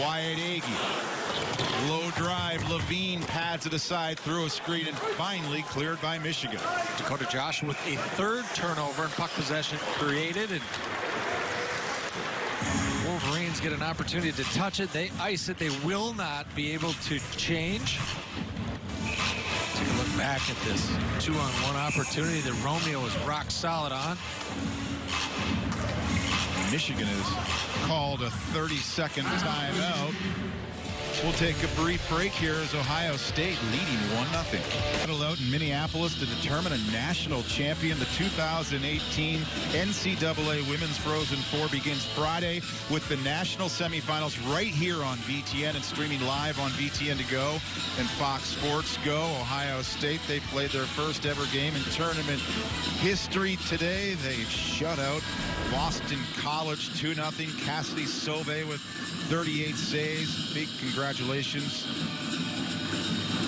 Wyatt Ege. Low drive. Lavigne pads it aside through a screen and finally cleared by Michigan. Dakota Joshua with a third turnover and puck possession created. And Wolverines get an opportunity to touch it. They ice it. They will not be able to change. Take a look back at this two-on-one opportunity that Romeo is rock solid on. Michigan has called a 30-second timeout. We'll take a brief break here as Ohio State leading 1-0. Battle out in Minneapolis to determine a national champion. The 2018 NCAA Women's Frozen Four begins Friday with the national semifinals right here on BTN and streaming live on BTN to go and Fox Sports Go. Ohio State, they played their first ever game in tournament history today. They've shut out Boston College 2-0. Kassidy Sauvé with 38 saves. Big congratulations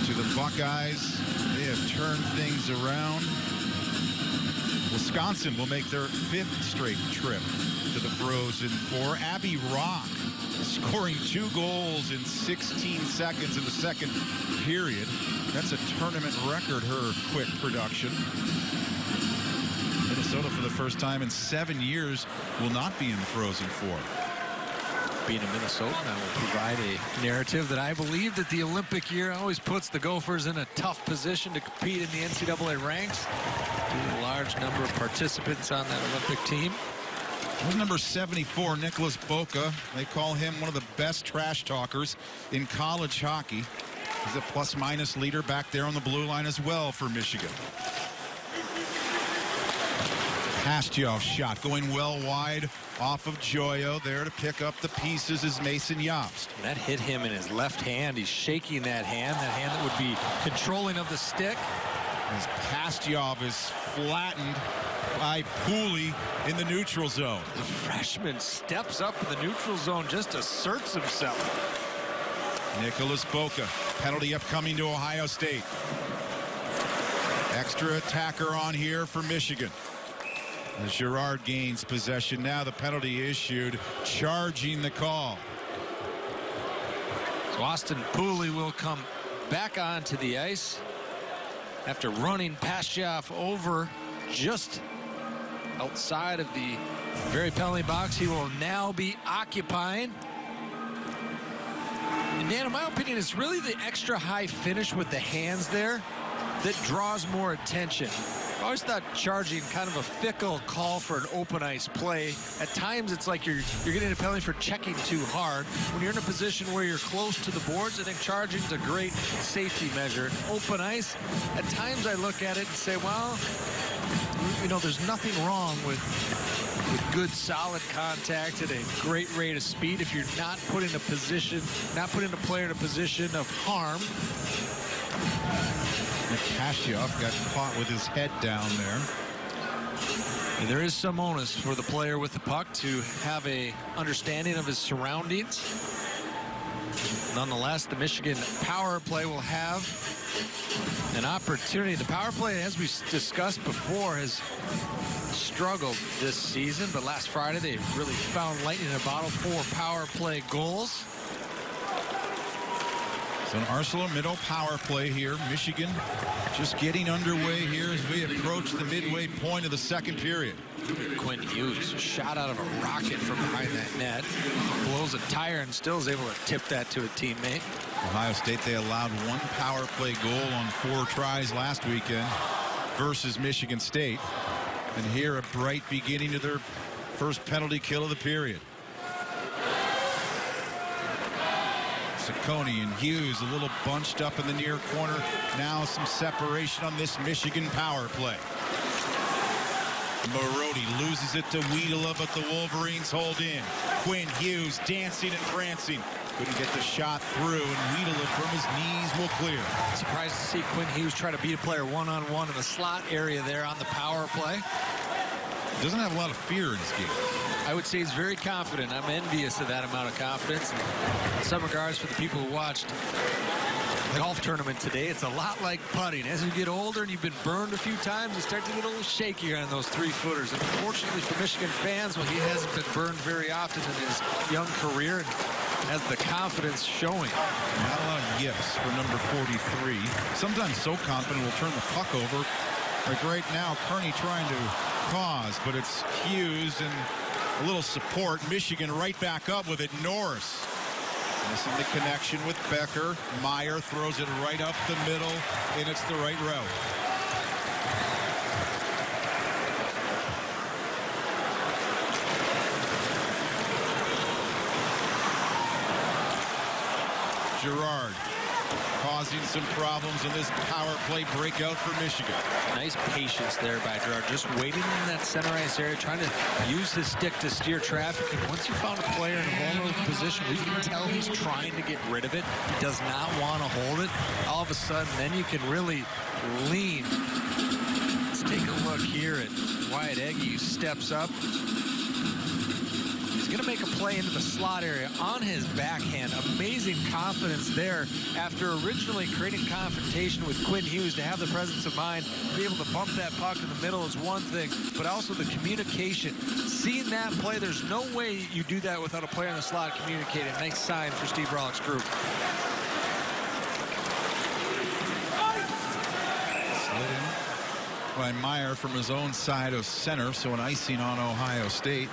to the Buckeyes. They have turned things around. Wisconsin will make their fifth straight trip to the Frozen Four. Abby Roque scoring two goals in 16 seconds in the second period. That's a tournament record, her quick production. Minnesota, for the first time in seven years, will not be in the Frozen Four being a Minnesotan, I will provide a narrative that I believe that the Olympic year always puts the Gophers in a tough position to compete in the NCAA ranks due to the large number of participants on that Olympic team. Here's number 74, Nicholas Boka. They call him one of the best trash talkers in college hockey. He's a plus-minus leader back there on the blue line as well for Michigan. Pastujov shot going well wide off of Joyaux. There to pick up the pieces is Mason Jobst. That hit him in his left hand. He's shaking that hand, that hand that would be controlling of the stick. As Pastujov is flattened by Pooley in the neutral zone. The freshman steps up in the neutral zone, just asserts himself. Nicholas Boka, penalty upcoming to Ohio State. Extra attacker on here for Michigan. Girard gains possession now, the penalty issued, charging the call. So Austin Pooley will come back onto the ice after running Pastujov over just outside of the very penalty box. He will now be occupying. And Dan, in my opinion, it's really the extra high finish with the hands there that draws more attention. I always thought charging kind of a fickle call for an open ice play. At times, it's like you're you're getting a penalty for checking too hard. When you're in a position where you're close to the boards, I think charging's a great safety measure. Open ice, at times I look at it and say, well, you know, there's nothing wrong with with good solid contact at a great rate of speed if you're not putting a position, not putting a player in a position of harm. Pastujov got caught with his head down there. And there is some onus for the player with the puck to have a understanding of his surroundings. Nonetheless, the Michigan power play will have an opportunity. The power play, as we discussed before, has struggled this season, but last Friday they really found lightning in a bottle, four power play goals. So an ArcelorMittal power play here. Michigan just getting underway here as we approach the midway point of the second period. Quinn Hughes shot out of a rocket from behind that net. Blows a tire and still is able to tip that to a teammate. Ohio State, they allowed one power play goal on four tries last weekend versus Michigan State. And here a bright beginning to their first penalty kill of the period. Cecconi and Hughes a little bunched up in the near corner. Now some separation on this Michigan power play. Marody loses it to Wiedela, but the Wolverines hold in. Quinn Hughes dancing and prancing. Couldn't get the shot through, and Wiedela from his knees will clear. Surprised to see Quinn Hughes try to beat a player one-on-one -on -one in the slot area there on the power play. Doesn't have a lot of fear in his game. I would say he's very confident. I'm envious of that amount of confidence. Some regards, for the people who watched the golf tournament today, it's a lot like putting. As you get older and you've been burned a few times, you start to get a little shakier on those three footers. And unfortunately for Michigan fans, well, he hasn't been burned very often in his young career and has the confidence showing. Not a lot of yips for number 43. Sometimes so confident will turn the puck over. Like right now, Kearney trying to cause, but it's Hughes and a little support. Michigan right back up with it. Norris missing the connection with Becker. Meyer throws it right up the middle, and it's the right route. Girard causing some problems in this power play breakout for Michigan. Nice patience there by Girard, just waiting in that center ice area, trying to use his stick to steer traffic. And once you found a player in a vulnerable position, we can tell he's trying to get rid of it. He does not want to hold it. All of a sudden, then you can really lean. Let's take a look here at Wyatt Ege, who steps up. Going to make a play into the slot area on his backhand. Amazing confidence there after originally creating confrontation with Quinn Hughes to have the presence of mind, be able to bump that puck in the middle is one thing, but also the communication. Seeing that play, there's no way you do that without a player in the slot communicating. Nice sign for Steve Rohlik's group. By Meyer from his own side of center, so an icing on Ohio State.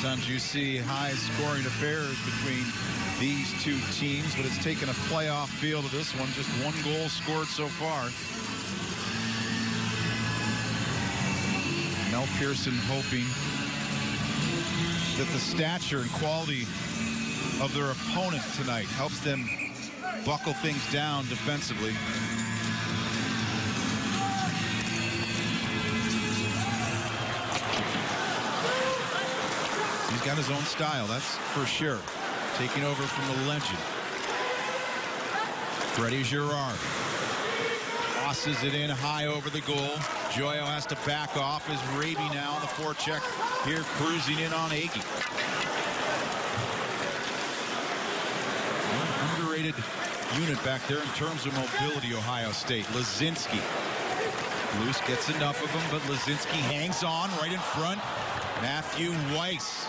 Sometimes you see high scoring affairs between these two teams, but it's taken a playoff feel to this one. Just one goal scored so far. Mel Pearson hoping that the stature and quality of their opponent tonight helps them buckle things down defensively. Got his own style, that's for sure. Taking over from the legend. Freddie Gerard tosses it in high over the goal. Joyaux has to back off as Raabe now on the forecheck here cruising in on Ege. One underrated unit back there in terms of mobility, Ohio State. Laczynski. Luce gets enough of him, but Laczynski hangs on right in front. Matthew Weis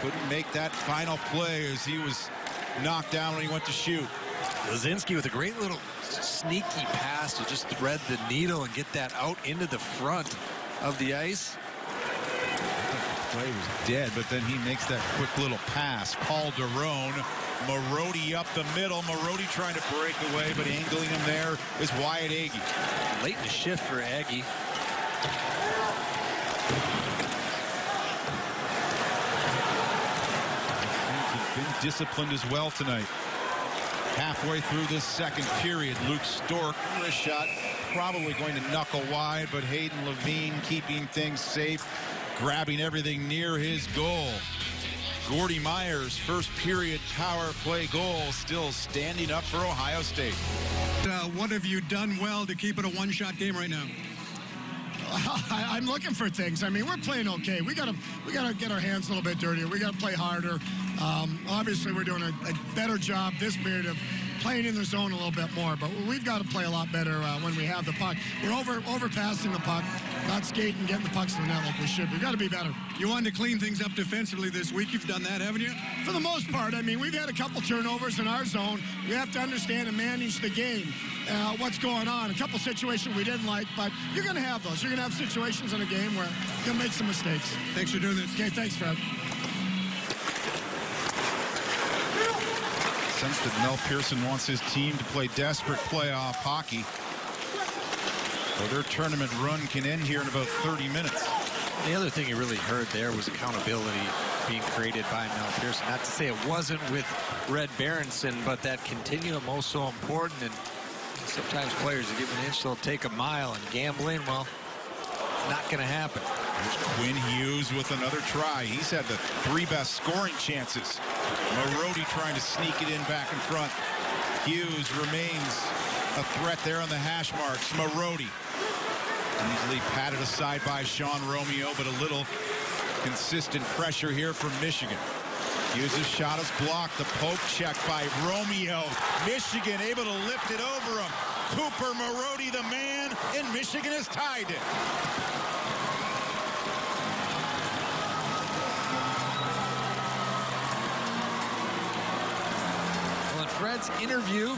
couldn't make that final play as he was knocked down when he went to shoot. Laczynski with a great little sneaky pass to just thread the needle and get that out into the front of the ice. The play was dead, but then he makes that quick little pass. Calderone, Marody up the middle. Marody trying to break away, but angling him there is Wyatt Ege. Late in the shift for Ege. He's been disciplined as well tonight. Halfway through this second period, Luke Stork, a shot probably going to knuckle wide, but Hayden Lavigne keeping things safe, grabbing everything near his goal. Gordi Myer's, first period power play goal, still standing up for Ohio State. Uh, what have you done well to keep it a one-shot game right now? *laughs* I, am looking for things. I mean, we're playing okay. We gotta we gotta get our hands a little bit dirtier. We gotta play harder. Um, obviously, we're doing a, a, better job this period of playing in the zone a little bit more. But we've got to play a lot better uh, when we have the puck. We're over overpassing the puck, not skating, getting the pucks to the net like we should. We've got to be better. You wanted to clean things up defensively this week. You've done that, haven't you? For the most part. I mean, we've had a couple turnovers in our zone. We have to understand and manage the game. Uh, what's going on. A couple situations we didn't like, but you're going to have those. You're going to have situations in a game where to make some mistakes. Thanks for doing this. Okay, thanks, Fred. Sense that Mel Pearson wants his team to play desperate playoff hockey. So their tournament run can end here in about 30 minutes. The other thing you really heard there was accountability being created by Mel Pearson. Not to say it wasn't with Red Berenson, but that continuum also important. And sometimes players are given an inch, they'll take a mile. And gambling, well, not going to happen. There's Quinn Hughes with another try. He's had the three best scoring chances. Marody trying to sneak it in back in front. Hughes remains a threat there on the hash marks. Marody easily patted aside by Sean Romeo, but a little consistent pressure here from Michigan. Hughes' shot is blocked. The poke check by Romeo. Michigan able to lift it over him. Cooper Marody, the man, and Michigan has tied it. Fred's interview,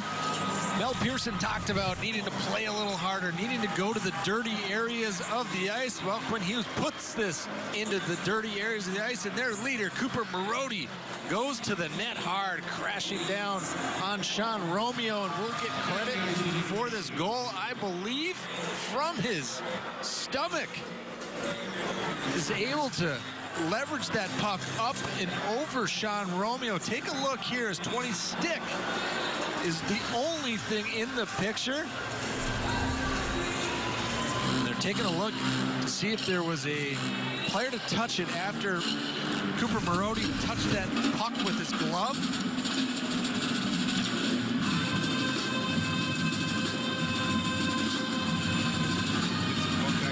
Mel Pearson talked about needing to play a little harder, needing to go to the dirty areas of the ice. Well, Quinn Hughes puts this into the dirty areas of the ice, and their leader, Cooper Marody, goes to the net hard, crashing down on Sean Romeo, and will get credit for this goal, I believe, from his stomach. Is able to leverage that puck up and over Sean Romeo. Take a look here as 20 stick is the only thing in the picture. And they're taking a look to see if there was a player to touch it after Cooper Marody touched that puck with his glove.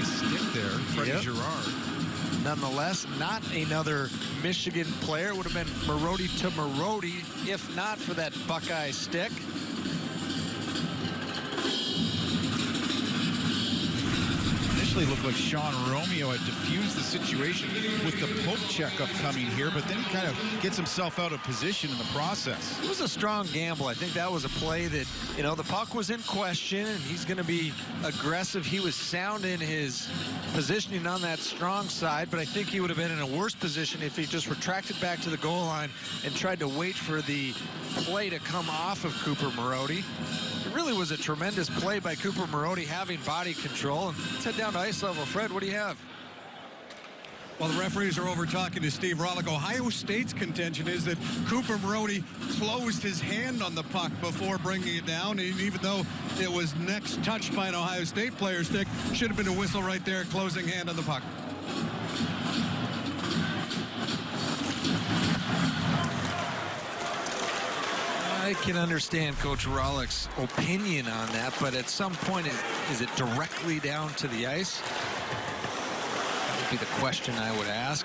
Stick there, Freddie Yep. Gerard. Nonetheless, not another Michigan player. It would have been Marody to Marody if not for that Buckeye stick. Initially looked like Sean Romeo had diffused the situation with the poke check upcoming here, but then he kind of gets himself out of position in the process. It was a strong gamble. I think that was a play that, you know, the puck was in question and he's going to be aggressive. He was sound in his positioning on that strong side, but I think he would have been in a worse position if he just retracted back to the goal line and tried to wait for the play to come off of Cooper Marody. It really was a tremendous play by Cooper Marody having body control. And let's head down to ice level. Fred, what do you have? While the referees are over talking to Steve Rohlik, Ohio State's contention is that Cooper Marody closed his hand on the puck before bringing it down. And even though it was next touched by an Ohio State player's stick, should have been a whistle right there, closing hand on the puck. I can understand Coach Rohlik's opinion on that, but at some point, is it directly down to the ice? Would be the question I would ask.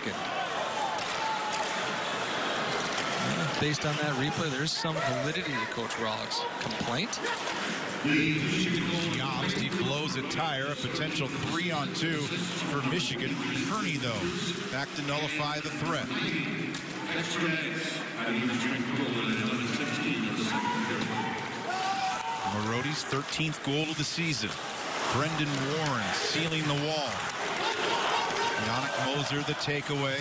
And based on that replay, there's some validity to Coach Rohlik's complaint. Jobst, he blows a tire, a potential three on two for Michigan. Kearney, though, back to nullify the threat. Marody's 13th goal of the season. Brendan Warren sealing the wall. Moser the takeaway.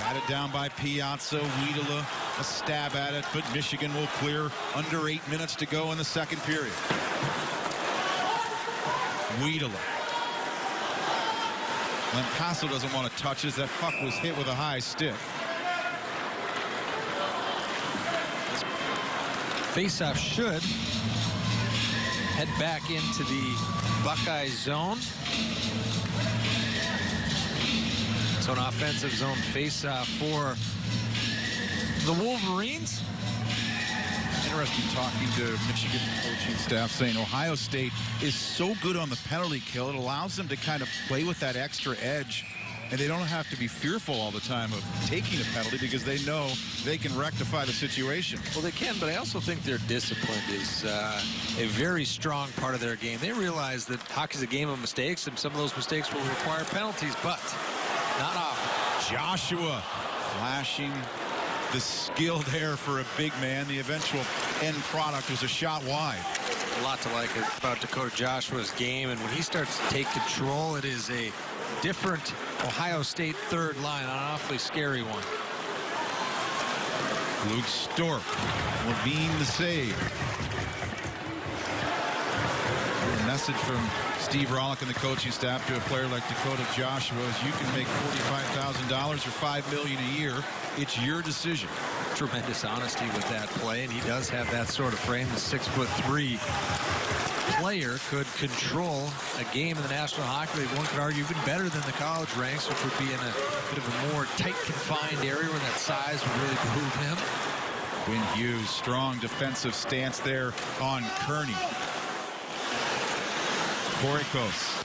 Got it down by Piazza. Wiedela a stab at it, but Michigan will clear under eight minutes to go in the second period. Wiedela. Lampasso doesn't want to touch as that puck was hit with a high stick. Faceoff should head back into the Buckeye zone. So an offensive zone faceoff for the Wolverines. Interesting talking to Michigan coaching staff saying Ohio State is so good on the penalty kill. It allows them to kind of play with that extra edge and they don't have to be fearful all the time of taking a penalty because they know they can rectify the situation. Well, they can, but I also think their discipline is uh, a very strong part of their game. They realize that hockey's a game of mistakes, and some of those mistakes will require penalties, but not often. Joshua flashing the skill there for a big man. The eventual end product was a shot wide. A lot to like about Dakota Joshua's game, and when he starts to take control, it is a different Ohio State third line, an awfully scary one. Luke Stork, Lavigne the save. Message from Steve Rohlik and the coaching staff to a player like Dakota Joshua is you can make $45,000 or 5 million a year. It's your decision. Tremendous honesty with that play, and he does have that sort of frame. The six foot three player could control a game in the National Hockey League. One could argue even better than the college ranks, which would be in a bit of a more tight, confined area where that size would really behoove him. Quinn Hughes, strong defensive stance there on Kearney. Korikos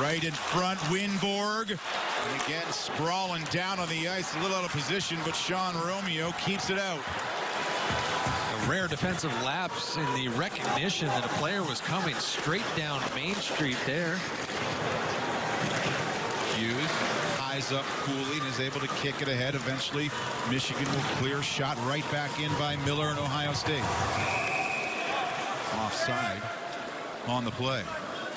right in front, Winborg. And again, sprawling down on the ice, a little out of position, but Sean Romeo keeps it out. A rare defensive lapse in the recognition that a player was coming straight down Main Street there. Hughes eyes up coolly and is able to kick it ahead. Eventually, Michigan will clear shot right back in by Miller and Ohio State. Offside on the play.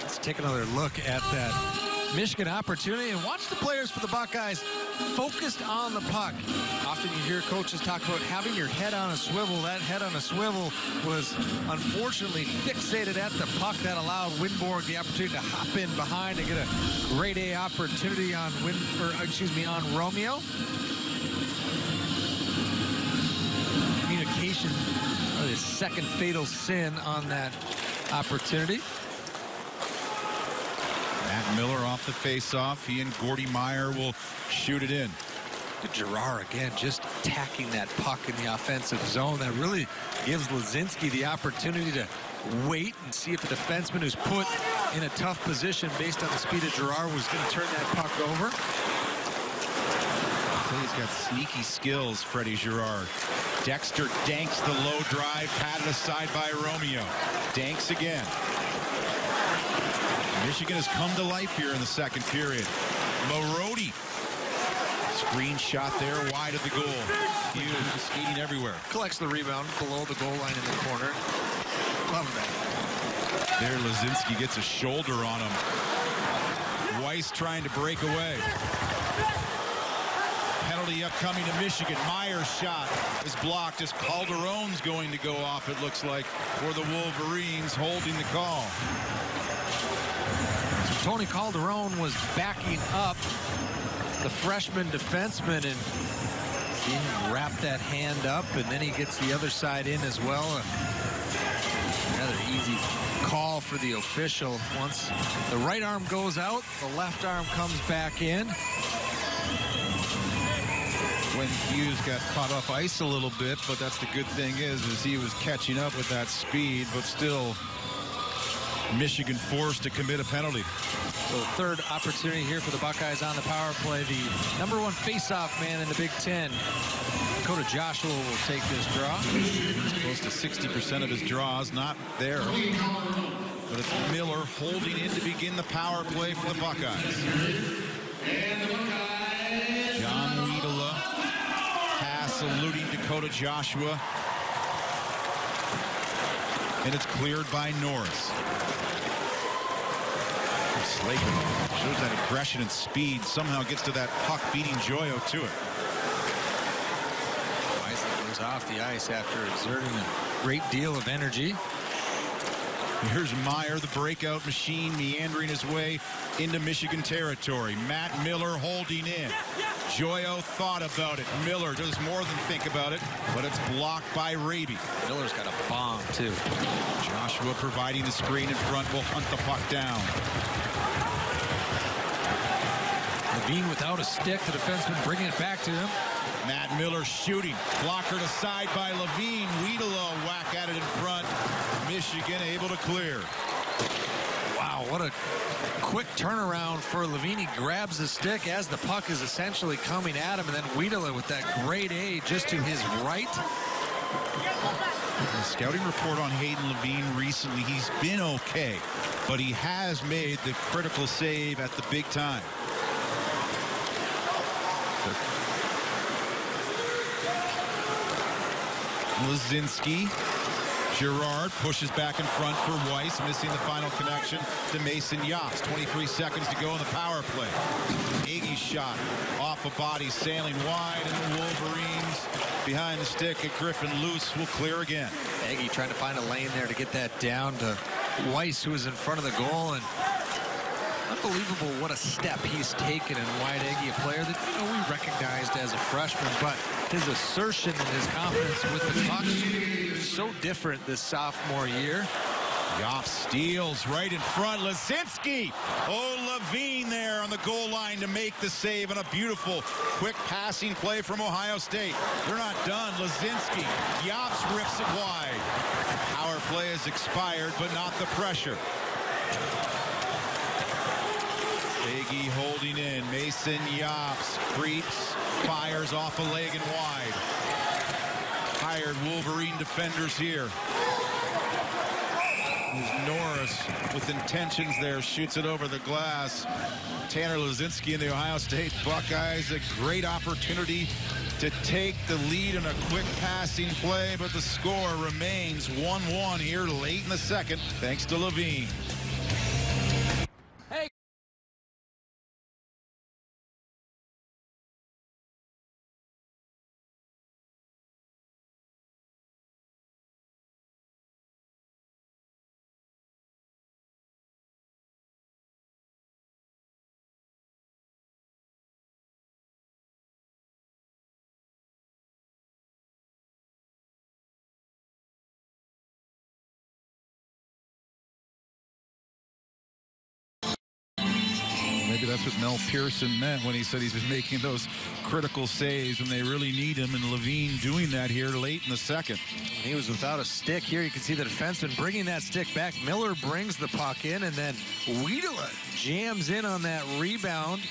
Let's take another look at that Michigan opportunity and watch the players for the Buckeyes focused on the puck. Often you hear coaches talk about having your head on a swivel. That head on a swivel was unfortunately fixated at the puck that allowed Winborg the opportunity to hop in behind and get a great A opportunity on Win or excuse me on Romeo. Communication, the second fatal sin on that opportunity. Matt Miller off the faceoff. He and Gordi Myer will shoot it in. Girard again just attacking that puck in the offensive zone. That really gives Laczynski the opportunity to wait and see if the defenseman who's put in a tough position based on the speed of Girard was going to turn that puck over. He's got sneaky skills, Freddie Girard. Dexter Dancs the low drive, patted aside by Romeo. Dancs again. Michigan has come to life here in the second period. Marody. Screen shot there wide of the goal. Hughes skating everywhere. Collects the rebound below the goal line in the corner. Love that. There, Laczynski gets a shoulder on him. Weis trying to break away. Penalty upcoming to Michigan. Myer's shot is blocked as Calderone's going to go off, it looks like, for the Wolverines holding the call. Tony Calderone was backing up the freshman defenseman and see him wrap that hand up and then he gets the other side in as well. Another easy call for the official. Once the right arm goes out, the left arm comes back in. When Hughes got caught off ice a little bit, but that's the good thing is, is he was catching up with that speed, but still Michigan forced to commit a penalty. So third opportunity here for the Buckeyes on the power play. The number one faceoff man in the Big Ten. Dakota Joshua will take this draw. He's close to 60% of his draws, not there. But it's Miller holding in to begin the power play for the Buckeyes. John Wiedela pass eluding Dakota Joshua. And it's cleared by Norris. Slaker shows that aggression and speed. Somehow gets to that puck, beating Joyaux to it. Wisely goes off the ice after exerting a great deal of energy. Here's Myer, the breakout machine, meandering his way into Michigan territory. Matt Miller holding in. Joyaux thought about it. Miller does more than think about it, but it's blocked by Raabe. Miller's got a bomb, too. Joshua providing the screen in front will hunt the puck down. Lavigne without a stick. The defenseman bringing it back to him. Matt Miller shooting. Blocker to side by Lavigne. Wiedela whack at it in front. Michigan able to clear. Wow, what a quick turnaround for Lavigne. He grabs the stick as the puck is essentially coming at him, and then Wiedela with that great A just to his right. The scouting report on Hayden Lavigne recently, he's been okay, but he has made the critical save at the big time. Laczynski. Girard pushes back in front for Weis, missing the final connection to Mason Jobst. 23 seconds to go in the power play. Ege shot off a body sailing wide, and the Wolverines behind the stick at Griffin Luce will clear again. Ege trying to find a lane there to get that down to Weis, who was in front of the goal. And unbelievable what a step he's taken in Wyatt Ege, a player that you know we recognized as a freshman, but his assertion and his confidence with the puck so different this sophomore year. Jobst steals right in front. Laczynski. Oh, Lavigne there on the goal line to make the save and a beautiful quick passing play from Ohio State. They're not done. Laczynski. Jobst rips it wide. Power play has expired, but not the pressure. Ege holding in. Mason Jobst creeps, fires off a leg and wide. Hired Wolverine defenders here. Norris with intentions there, shoots it over the glass. Tanner Laczynski in the Ohio State Buckeyes, a great opportunity to take the lead in a quick passing play, but the score remains 1-1 here late in the second, thanks to Lavigne. That's what Mel Pearson meant when he said he's been making those critical saves when they really need him, and Lavigne doing that here late in the second. He was without a stick here. You can see the defenseman bringing that stick back. Miller brings the puck in, and then Wiedela jams in on that rebound.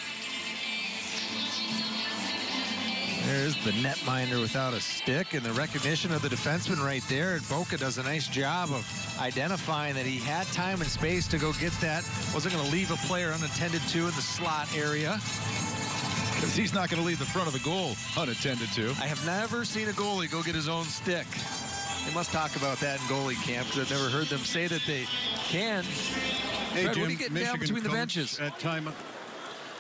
There's the netminder without a stick, and the recognition of the defenseman right there. And Boka does a nice job of identifying that he had time and space to go get that. Wasn't going to leave a player unattended to in the slot area. Because he's not going to leave the front of the goal unattended to. I have never seen a goalie go get his own stick. They must talk about that in goalie camp because I've never heard them say that they can. Hey, Fred, Jim, what are you getting Michigan down between the benches? At time.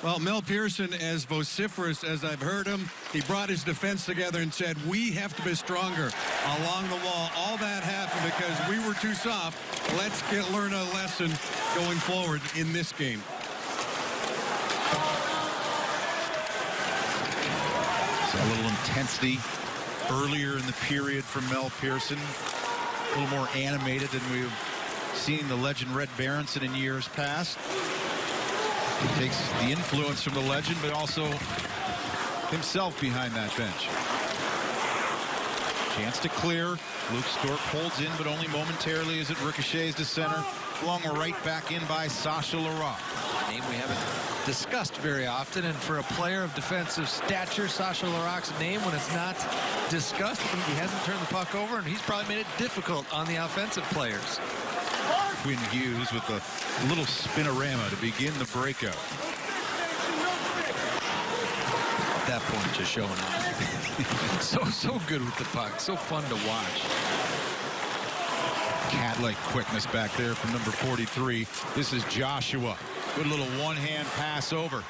Well, Mel Pearson, as vociferous as I've heard him, he brought his defense together and said, we have to be stronger along the wall. All that happened because we were too soft. Let's get, learn a lesson going forward in this game. So a little intensity earlier in the period from Mel Pearson. A little more animated than we've seen the legend Red Berenson in years past. He takes the influence from the legend, but also himself behind that bench. Chance to clear. Luke Stork holds in, but only momentarily as it ricochets to center. Flung right back in by Sasha Larocque. Name we haven't discussed very often, and for a player of defensive stature, Sasha Larocque's name, when it's not discussed, he hasn't turned the puck over, and he's probably made it difficult on the offensive players. Quinn Hughes with a little spinorama to begin the breakout. At that point, just showing off. *laughs* so, so good with the puck. So fun to watch. Cat-like quickness back there from number 43. This is Joshua. Good little one-hand pass over.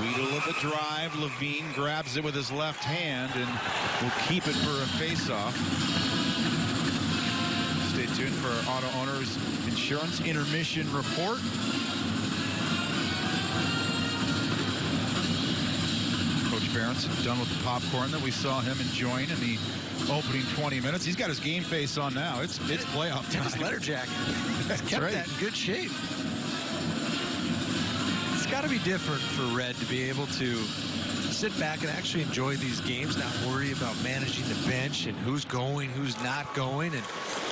Weedle of the drive. Lavigne grabs it with his left hand and will keep it for a face-off. Stay tuned for our Auto Owners Insurance Intermission Report. Coach done with the popcorn that we saw him enjoying in the opening 20 minutes. He's got his game face on now. It's it's playoff time. His letter jacket. *laughs* That's Kept right. that in good shape. It's got to be different for Red to be able to sit back and actually enjoy these games, not worry about managing the bench and who's going, who's not going, and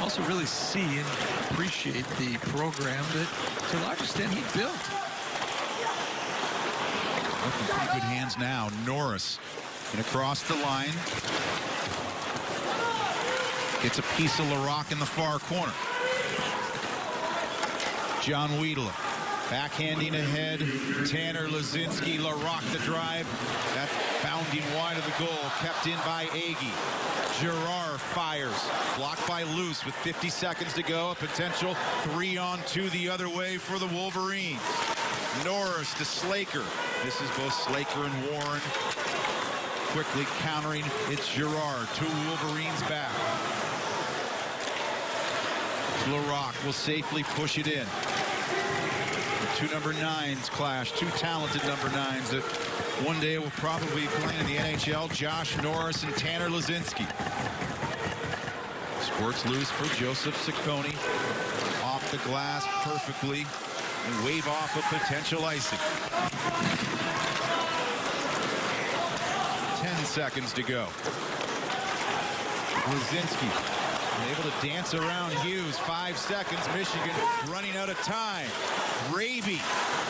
also really see and appreciate the program that, to a large extent, he built. Pretty good hands now. Norris and across the line. Gets a piece of Larocque in the far corner. John Weedler backhanding ahead. Tanner Laczynski, Larocque the drive. That bounding wide of the goal, kept in by Ege. Gerard fires, blocked by Luce with 50 seconds to go. A potential three on two the other way for the Wolverines. Norris to Slaker. This is both Slaker and Warren. Quickly countering, it's Gerard. Two Wolverines back. Larocque will safely push it in. Two number nines clash, two talented number nines that one day will probably be playing in the NHL. Josh Norris and Tanner Laczynski. Squirts loose for Joseph Cecconi. Off the glass perfectly and wave off a potential icing. 10 seconds to go. Laczynski able to dance around Hughes. Five seconds. Michigan running out of time. Raabe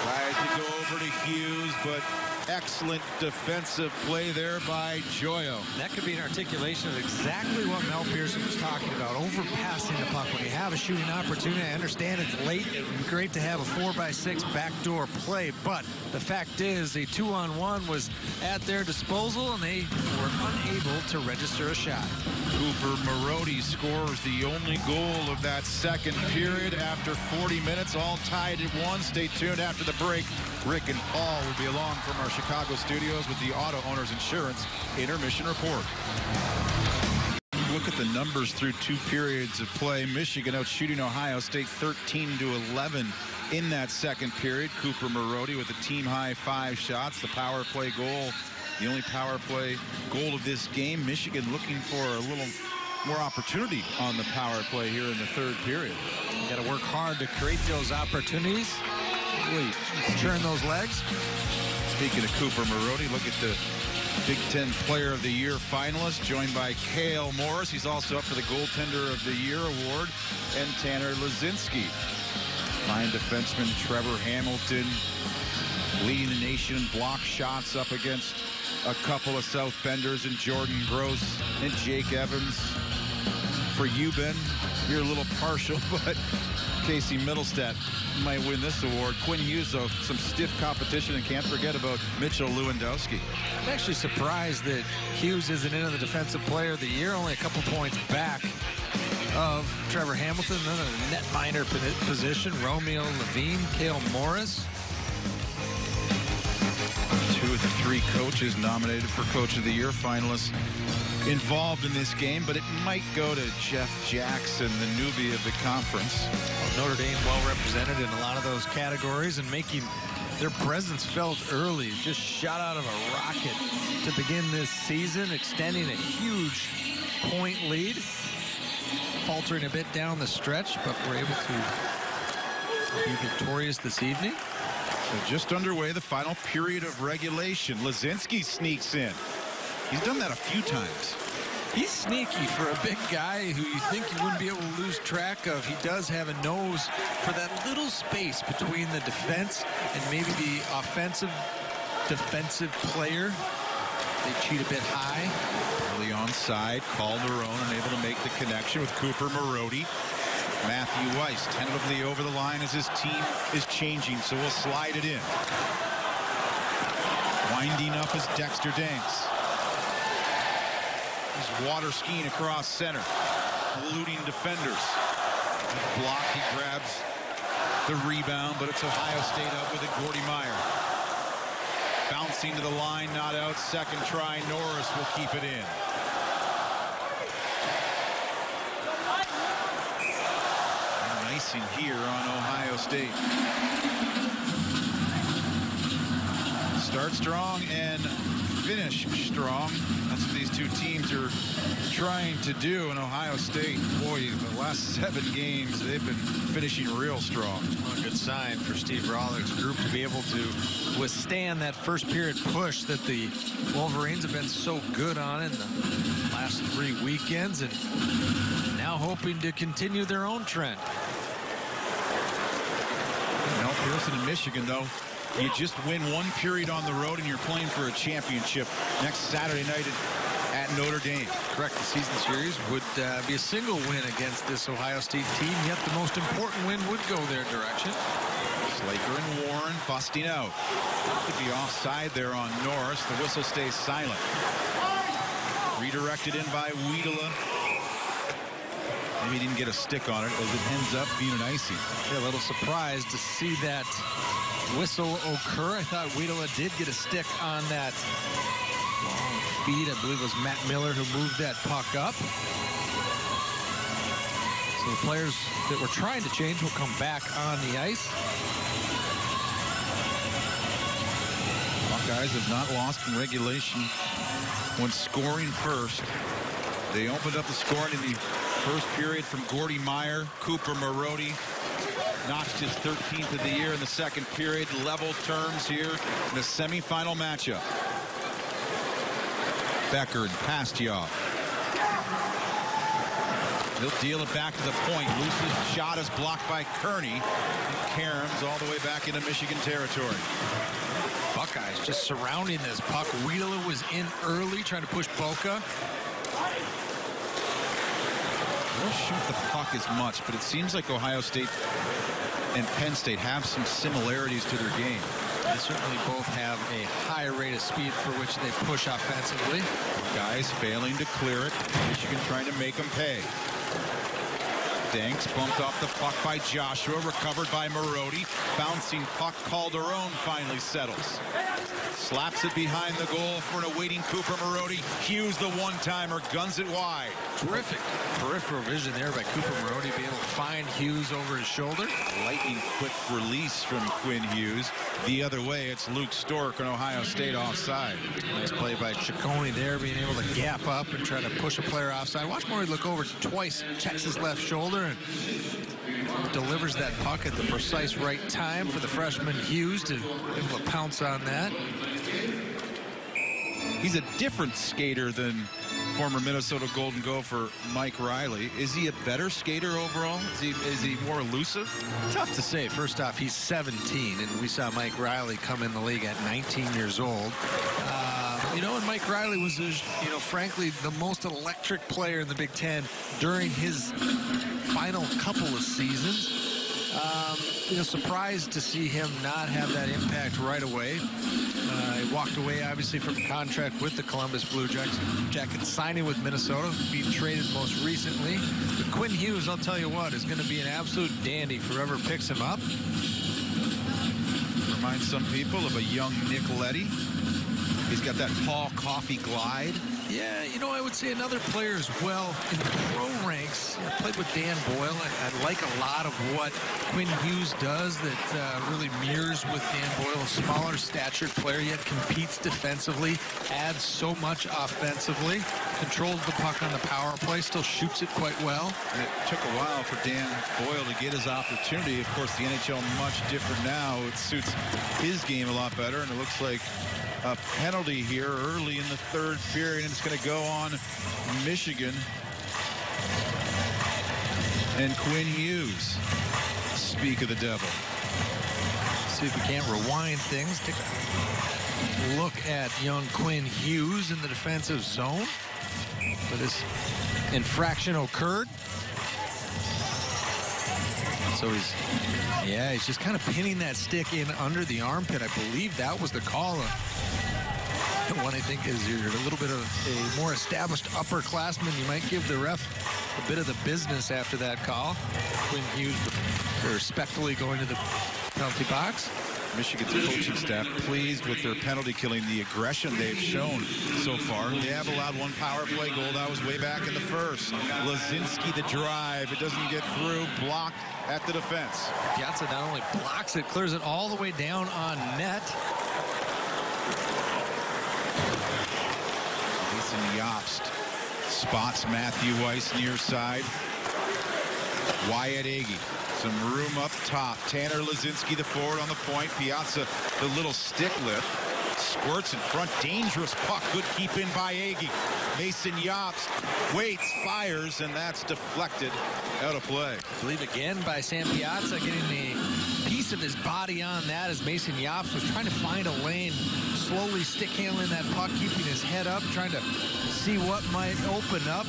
tries to go over to Hughes, but excellent defensive play there by Joyaux. That could be an articulation of exactly what Mel Pearson was talking about, overpassing the puck. When you have a shooting opportunity, I understand it's late. It would be great to have a four by six backdoor play, but the fact is a two-on-one was at their disposal, and they were unable to register a shot. Cooper Marody scores the only goal of that second period after 40 minutes, all tied at one. Stay tuned after the break. Rick and Paul will be along from our Chicago studios with the Auto Owners Insurance Intermission Report. Look at the numbers through two periods of play. Michigan out shooting Ohio State 13 to 11 in that second period. Cooper Marody with a team high five shots. The power play goal, the only power play goal of this game. Michigan looking for a little more opportunity on the power play here in the third period. You got to work hard to create those opportunities. Really turn those legs. Speaking of Cooper Marody, look at the Big Ten Player of the Year finalist, joined by Cale Morris. He's also up for the Goaltender of the Year award, and Tanner Laczynski. Fine defenseman Trevor Hamilton leading the nation in block shots up against a couple of South Benders and Jordan Gross and Jake Evans. For you, Ben, you're a little partial, *laughs* but Casey Mittelstadt might win this award. Quinn Hughes, though, some stiff competition, and can't forget about Mitchell Lewandowski. I'm actually surprised that Hughes isn't in the Defensive Player of the Year, only a couple points back of Trevor Hamilton, then a net minor position, Romeo Lavigne, Cale Morris. Two of the three coaches nominated for Coach of the Year finalists involved in this game, but it might go to Jeff Jackson, the newbie of the conference. Notre Dame well represented in a lot of those categories and making their presence felt early. Just shot out of a rocket to begin this season, extending a huge point lead. Faltering a bit down the stretch, but we're able to be victorious this evening. So just underway the final period of regulation. Laczynski sneaks in. He's done that a few times. He's sneaky for a big guy who you think you wouldn't be able to lose track of. He does have a nose for that little space between the defense and maybe the offensive defensive player. They cheat a bit high. Early onside, Calderone unable to make the connection with Cooper Marody. Matthew Weis tentatively over the line as his team is changing, so we'll slide it in. Winding up is Dexter Dancs. He's water skiing across center, eluding defenders. Block, he grabs the rebound, but it's Ohio State up with it, Gordi Myer. Bouncing to the line, not out, second try, Norris will keep it in. Icing here on Ohio State. Start strong and finish strong. These two teams are trying to do in Ohio State. Boy, the last seven games, they've been finishing real strong. Well, a good sign for Steve Rohlik's group to be able to withstand that first period push that the Wolverines have been so good on in the last three weekends and now hoping to continue their own trend. Mel Pearson in Michigan, though, you just win one period on the road and you're playing for a championship next Saturday night at, at Notre Dame. Correct. The season series would uh, be a single win against this Ohio State team, yet the most important win would go their direction. Slaker and Warren busting out. Could be offside there on Norris. The whistle stays silent. Redirected in by Wiedela. Maybe he didn't get a stick on it as it ends up being an icing. Yeah, a little surprised to see that whistle occur. I thought Wiedela did get a stick on that I believe it was Matt Miller who moved that puck up. So the players that were trying to change will come back on the ice. Buckeyes have not lost in regulation when scoring first. They opened up the scoring in the first period from Gordi Myer. Cooper Marody notched his 13th of the year in the second period. Level terms here in the semifinal matchup. Becker and Pastujov. He'll deal it back to the point. Luce's shot is blocked by Kearney. Caroms all the way back into Michigan territory. Buckeyes just surrounding this puck. Wheeler was in early trying to push Boka. Don't shoot the puck as much, but it seems like Ohio State and Penn State have some similarities to their game. They certainly both have a high rate of speed for which they push offensively. Guys failing to clear it. Michigan trying to make them pay. Dancs bumped off the puck by Joshua, recovered by Marody. Bouncing puck, Calderone finally settles. Slaps it behind the goal for an awaiting Cooper Marody. Hughes, the one-timer, guns it wide. Terrific peripheral vision there by Cooper Marody, being able to find Hughes over his shoulder. Lightning quick release from Quinn Hughes. The other way, it's Luke Stork on Ohio State offside. Nice play by Cecconi there, being able to gap up and try to push a player offside. Watch Marody look over twice, checks his left shoulder, and delivers that puck at the precise right time for the freshman Hughes to be able to pounce on that. He's a different skater than former Minnesota Golden Gopher Mike Reilly. Is he a better skater overall? Is he, is he more elusive? Tough to say. First off, he's 17, and we saw Mike Reilly come in the league at 19 years old. Uh, you know, and Mike Reilly was, you know, frankly, the most electric player in the Big Ten during his final couple of seasons. Um, you know, surprised to see him not have that impact right away. Uh, he walked away, obviously, from a contract with the Columbus Blue Jackets, Jackets signing with Minnesota, being traded most recently. But Quinn Hughes, I'll tell you what, is going to be an absolute dandy Forever picks him up. Reminds some people of a young Nick Leddy. He's got that Paul Coffey glide. Yeah, you know, I would say another player as well in the pro ranks. I played with Dan Boyle. I, I like a lot of what Quinn Hughes does that uh, really mirrors with Dan Boyle. A smaller statured player, yet competes defensively, adds so much offensively, controls the puck on the power play, still shoots it quite well. And it took a while for Dan Boyle to get his opportunity. Of course, the NHL much different now. It suits his game a lot better, and it looks like a penalty here early in the third period, it's going to go on Michigan and Quinn Hughes. Speak of the devil. See if we can't rewind things. Take a look at young Quinn Hughes in the defensive zone. But this infraction occurred. So he's, yeah, he's just kind of pinning that stick in under the armpit. I believe that was the call. Uh, *laughs* One I think is you're a little bit of a more established upperclassman. You might give the ref a bit of the business after that call. Quinn Hughes respectfully going to the penalty box. Michigan's coaching staff pleased with their penalty killing, the aggression they've shown so far. They have allowed one power play goal. That was way back in the first. Laczynski the drive. It doesn't get through. Blocked at the defense. Piazza not only blocks it, clears it all the way down on net. Mason Jobst spots Matthew Weis near side. Wyatt Ege. Some room up top. Tanner Laczynski, the forward on the point. Piazza, the little stick lift. Squirts in front. Dangerous puck. Good keep in by Ege. Mason Jobst waits, fires, and that's deflected out of play. I believe again by Sam Piazza getting the piece of his body on that as Mason Jobst was trying to find a lane, slowly stick handling that puck, keeping his head up, trying to see what might open up.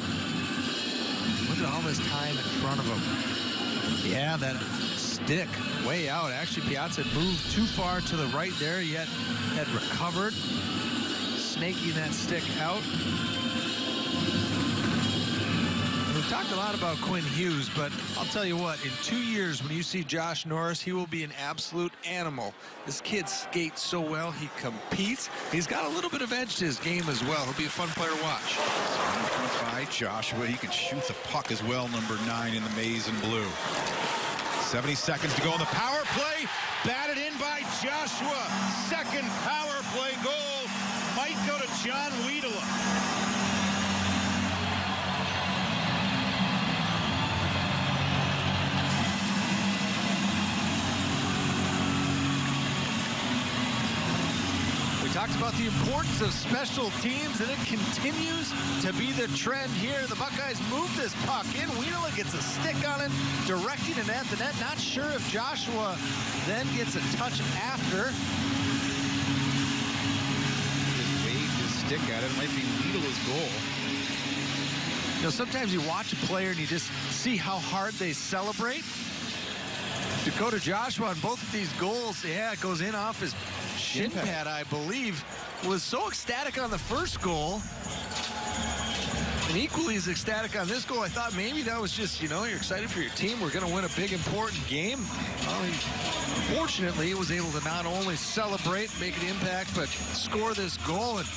Look at all this time in front of him. Yeah, that stick way out. Actually, Piazza moved too far to the right there, yet had recovered, snaking that stick out. Talked a lot about Quinn Hughes, but I'll tell you what, in two years, when you see Josh Norris, he will be an absolute animal. This kid skates so well. He competes. He's got a little bit of edge to his game as well. He'll be a fun player to watch. By Joshua, he can shoot the puck as well, number nine in the maize and blue. 70 seconds to go on the power play. Batted in by Joshua. Second power play goal might go to John Wiedela. Talked about the importance of special teams, and it continues to be the trend here. The Buckeyes move this puck in. Wiedela gets a stick on it, directing it at the net. Not sure if Joshua then gets a touch after. Just waved his stick at it. it might be Wiedela's goal. You know, sometimes you watch a player and you just see how hard they celebrate. Dakota Joshua on both of these goals, yeah, it goes in off his shin pad, I believe, was so ecstatic on the first goal. And equally as ecstatic on this goal, I thought maybe that was just, you know, you're excited for your team. We're going to win a big, important game. Well, he, fortunately, he was able to not only celebrate, make an impact, but score this goal. And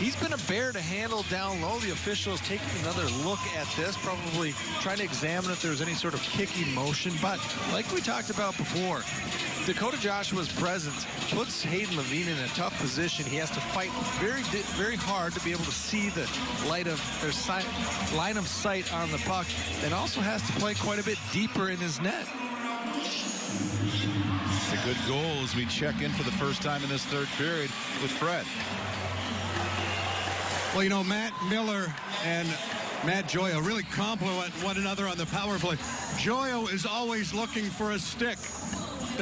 he's been a bear to handle down low. The officials taking another look at this, probably trying to examine if there was any sort of kicking motion. But like we talked about before, Dakota Joshua's presence puts Hayden Lavigne in a tough position. He has to fight very, very hard to be able to see the light of their sight, line of sight on the puck, and also has to play quite a bit deeper in his net. It's a good goal as we check in for the first time in this third period with Fred. Well, you know, Matt Miller and Matt Joyaux really complement one another on the power play. Joyaux is always looking for a stick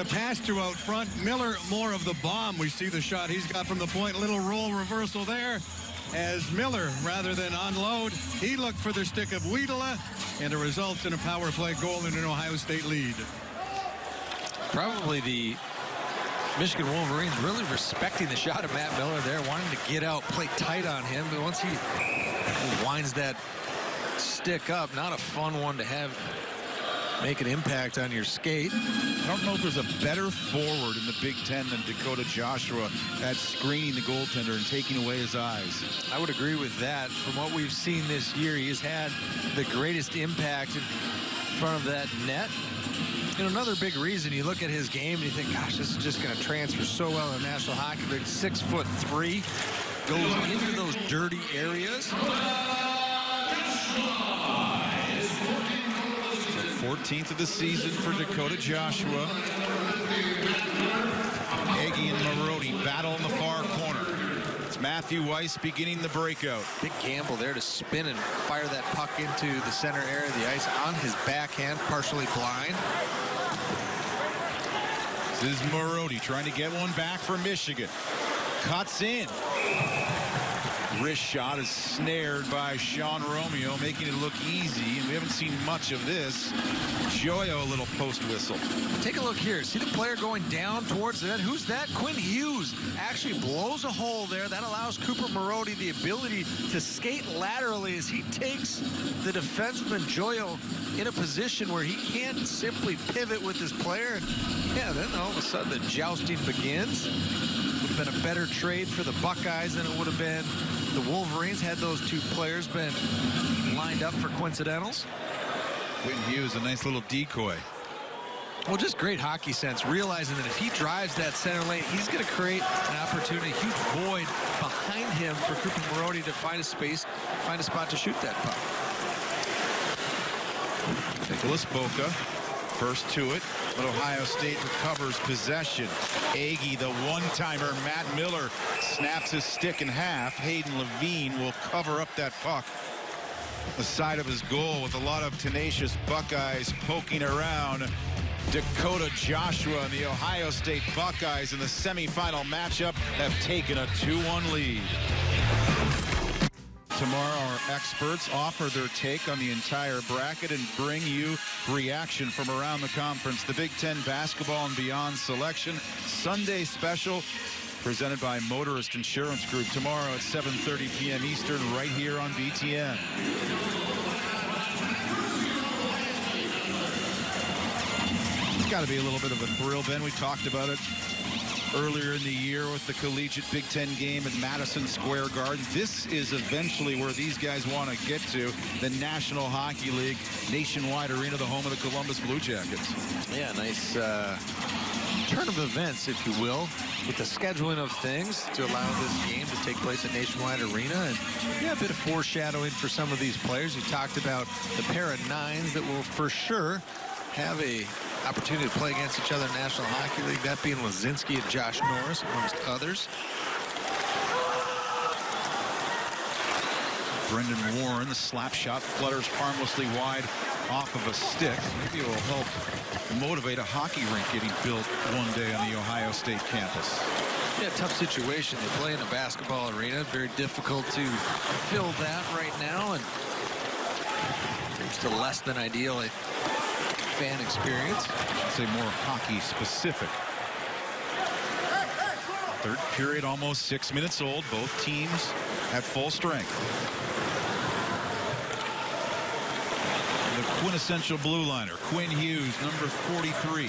the pass to out front. Miller more of the bomb. We see the shot he's got from the point. Little roll reversal there as Miller, rather than unload, he looked for the stick of Wiedela, and it results in a power play goal and an Ohio State lead. Probably the Michigan Wolverines really respecting the shot of Matt Miller there, wanting to get out, play tight on him, but once he winds that stick up, not a fun one to have make an impact on your skate. I don't know if there's a better forward in the Big Ten than Dakota Joshua at screening the goaltender and taking away his eyes. I would agree with that. From what we've seen this year, he has had the greatest impact in front of that net. And another big reason you look at his game and you think, gosh, this is just going to transfer so well in the National Hockey League. Six foot three, goes into those dirty areas. 14th of the season for Dakota Joshua. Ege and Marody battle in the far corner. It's Matthew Weis beginning the breakout. Big gamble there to spin and fire that puck into the center area of the ice on his backhand, partially blind. This is Marody trying to get one back for Michigan. Cuts in. Wrist shot is snared by Sean Romeo, making it look easy, and we haven't seen much of this. Joyaux, oh, a little post whistle. Take a look here. See the player going down towards the net. Who's that? Quinn Hughes actually blows a hole there. That allows Cooper Marody the ability to skate laterally as he takes the defenseman Joyaux in a position where he can't simply pivot with his player. Yeah, then all of a sudden the jousting begins. Would have been a better trade for the Buckeyes than it would have been the Wolverines had those two players been lined up for coincidentals. Quinn Hughes, a nice little decoy. Well, just great hockey sense, realizing that if he drives that center lane, he's going to create an opportunity, a huge void behind him for Cooper Marody to find a space, find a spot to shoot that puck. Nicholas Boka, first to it, but Ohio State recovers possession. Ege, the one-timer, Matt Miller snaps his stick in half. Hayden Lavigne will cover up that puck. The side of his goal with a lot of tenacious Buckeyes poking around. Dakota Joshua and the Ohio State Buckeyes in the semifinal matchup have taken a 2-1 lead. Tomorrow, our experts offer their take on the entire bracket and bring you reaction from around the conference. The Big Ten basketball and beyond selection Sunday special presented by Motorist Insurance Group tomorrow at 7:30 p.m. Eastern right here on BTN. It's got to be a little bit of a thrill, Ben. We talked about it earlier in the year with the collegiate Big Ten game at Madison Square Garden. This is eventually where these guys want to get to, the National Hockey League nationwide arena, the home of the Columbus Blue Jackets. Yeah, nice uh, turn of events, if you will, with the scheduling of things to allow this game to take place at Nationwide Arena. And yeah, a bit of foreshadowing for some of these players. You talked about the pair of nines that will for sure have a opportunity to play against each other in the National Hockey League, that being Laczynski and Josh Norris, amongst others. Brendan Warren, the slap shot flutters harmlessly wide off of a stick. Maybe it will help motivate a hockey rink getting built one day on the Ohio State campus. Yeah, tough situation. They play in a basketball arena. Very difficult to fill that right now. And brings to less than ideal fan experience. Say more hockey specific. Third period almost six minutes old. Both teams at full strength. The quintessential blue liner, Quinn Hughes, number 43.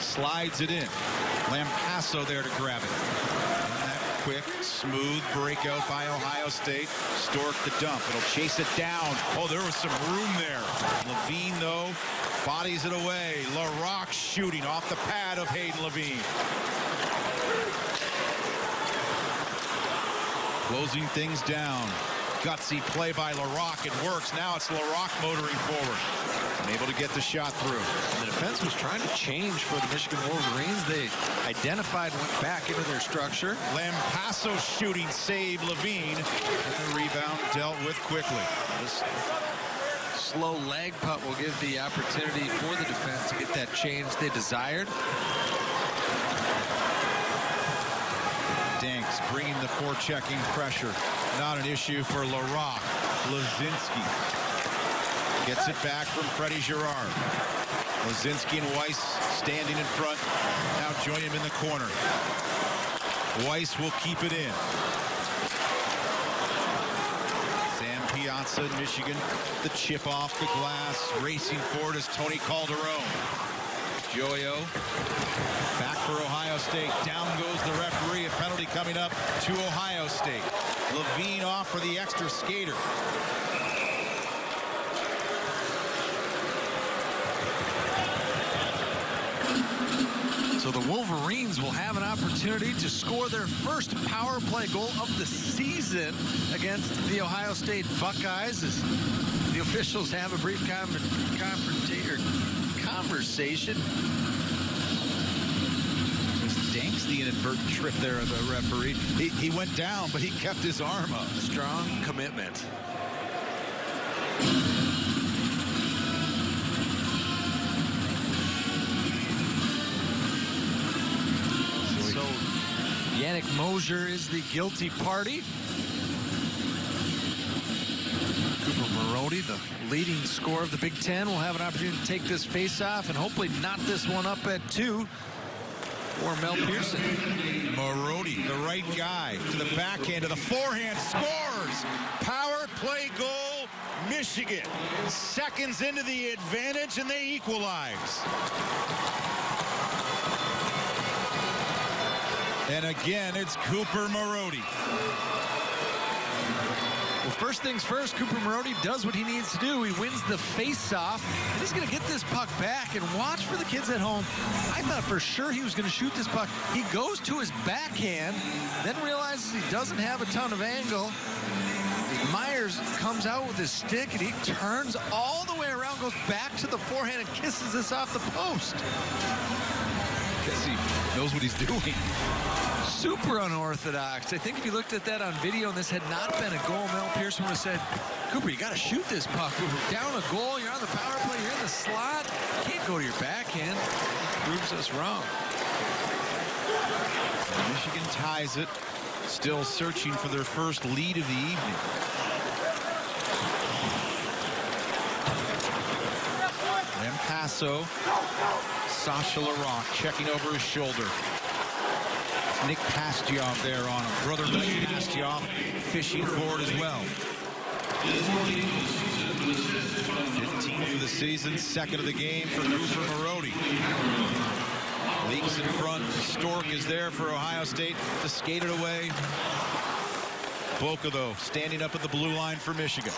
Slides it in. Lampasso there to grab it. Quick, smooth breakout by Ohio State. Stork the dump. It'll chase it down. Oh, there was some room there. Lavigne, though, bodies it away. Larocque shooting off the pad of Hayden Lavigne. Closing things down. Gutsy play by Larocque. It works. Now it's Larocque motoring forward. Unable to get the shot through. The defense was trying to change for the Michigan Wolverines. They identified, went back into their structure. Lampasso shooting save Lavigne. And the rebound dealt with quickly. This slow leg putt will give the opportunity for the defense to get that change they desired. Dancs bringing the forechecking pressure. Not an issue for Larocque. Laczynski gets it back from Freddie Girard. Laczynski and Weis standing in front. Now join him in the corner. Weis will keep it in. Wisconsin, Michigan. The chip off the glass. Racing forward is Tony Calderone. Joyaux back for Ohio State. Down goes the referee. A penalty coming up to Ohio State. Lavigne off for the extra skater. So the Wolverines will have an opportunity to score their first power play goal of the season against the Ohio State Buckeyes as the officials have a brief con conversation. Dancs the inadvertent trip there of the referee. He, he went down, but he kept his arm up. Strong commitment. Yannick Mosier is the guilty party. Cooper Marody, the leading scorer of the Big Ten, will have an opportunity to take this face-off and hopefully knot this one up at two Or Mel Pearson. Marody, the right guy, to the backhand, to the forehand, scores! Power play goal, Michigan. Seconds into the advantage, and they equalize. And again, it's Cooper Marody. Well, first things first, Cooper Marody does what he needs to do. He wins the face-off. He's going to get this puck back and watch for the kids at home. I thought for sure he was going to shoot this puck. He goes to his backhand, then realizes he doesn't have a ton of angle. Myers comes out with his stick and he turns all the way around, goes back to the forehand and kisses this off the post. He knows what he's doing. Super unorthodox. I think if you looked at that on video and this had not been a goal, Mel Pearson would have said, Cooper, you got to shoot this puck. Down a goal. You're on the power play. You're in the slot. You can't go to your backhand. Proves us wrong. Michigan ties it. Still searching for their first lead of the evening. Lampasso. Sasha Larocque checking over his shoulder. Nick Pastujov there on him. Brother Nick Pastujov fishing forward as well. 15 for the season, second of the game for Cooper Marody. Leaks in front. Stork is there for Ohio State to skate it away. Boka, though, standing up at the blue line for Michigan.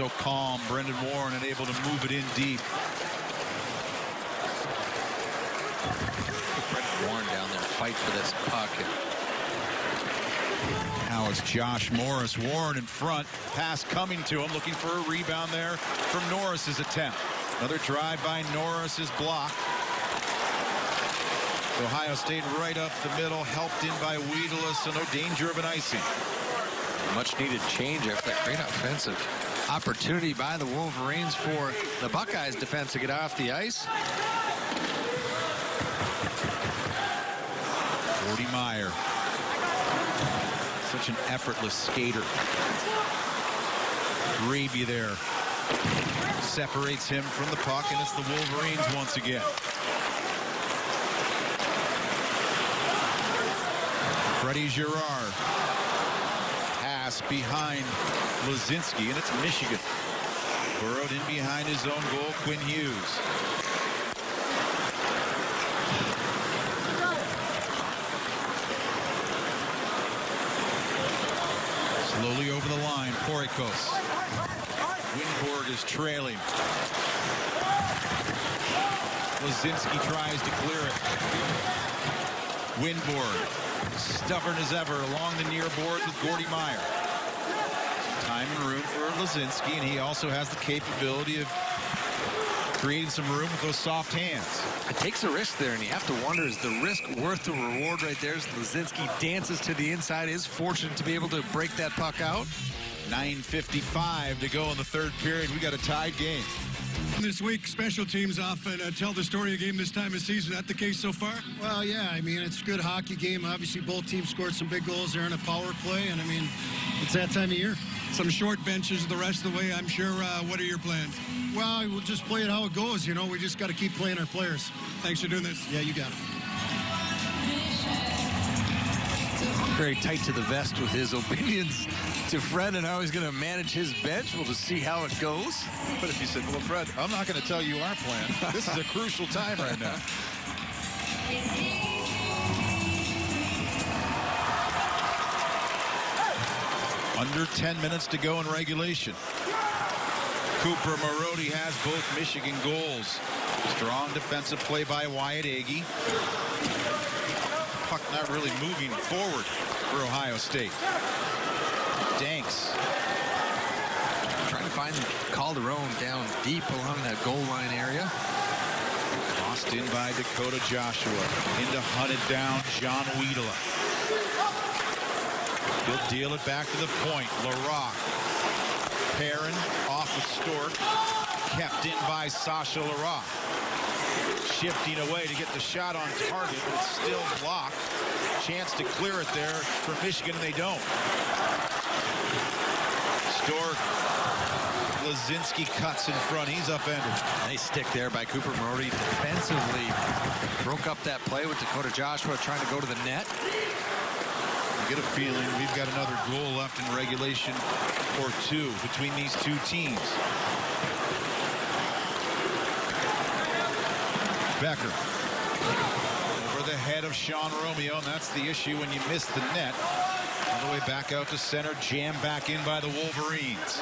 So calm. Brendan Warren and able to move it in deep. Brendan Warren down there fight for this puck. Now it's Josh Norris. Warren in front. Pass coming to him. Looking for a rebound there from Norris's attempt. Another drive by Norris is blocked. Ohio State right up the middle. Helped in by Wiedela, so no danger of an icing. Much needed change after that great offensive opportunity by the Wolverines for the Buckeyes defense to get off the ice. Gordi Myer. Such an effortless skater. Gravy there. Separates him from the puck, and it's the Wolverines once again. Freddie Gerard. Behind Laczynski, and it's Michigan. Burrowed in behind his own goal, Quinn Hughes. Slowly over the line, Porikos. Winborg is trailing. Laczynski tries to clear it. Winborg, stubborn as ever, along the near board with Gordi Myer. Time and room for Laczynski, and he also has the capability of creating some room with those soft hands. It takes a risk there, and you have to wonder, is the risk worth the reward right there as Laczynski dances to the inside, is fortunate to be able to break that puck out. 9.55 to go in the third period. We got a tied game. This week, special teams often uh, tell the story of game this time of season. Is that the case so far? Well, yeah, I mean, it's a good hockey game. Obviously, both teams scored some big goals there in a power play, and I mean, it's that time of year. Some short benches the rest of the way. I'm sure. Uh, what are your plans? Well, we'll just play it how it goes. You know, we just got to keep playing our players. Thanks for doing this. Yeah, you got it. Very tight to the vest with his opinions to Fred and how he's going to manage his bench. We'll just see how it goes. But if you said, well, Fred, I'm not going to tell you our plan. This is a crucial time right now. *laughs* Under 10 minutes to go in regulation. Cooper Marody has both Michigan goals. Strong defensive play by Wyatt Ege. Puck not really moving forward for Ohio State. Dancs Trying to find Calderone down deep along that goal line area. Lost in by Dakota Joshua. Into hunted down John Wiedela. He'll deal it back to the point. Larocque. Perrin off of Stork. Kept in by Sasha Larocque. Shifting away to get the shot on target, but it's still blocked. Chance to clear it there for Michigan, and they don't. Stork. Laczynski cuts in front. He's upended. Nice stick there by Cooper Marody defensively. Broke up that play with Dakota Joshua trying to go to the net. Get a feeling we've got another goal left in regulation or two between these two teams. Becker. For the head of Sean Romeo, and that's the issue when you miss the net. All the way back out to center, jammed back in by the Wolverines.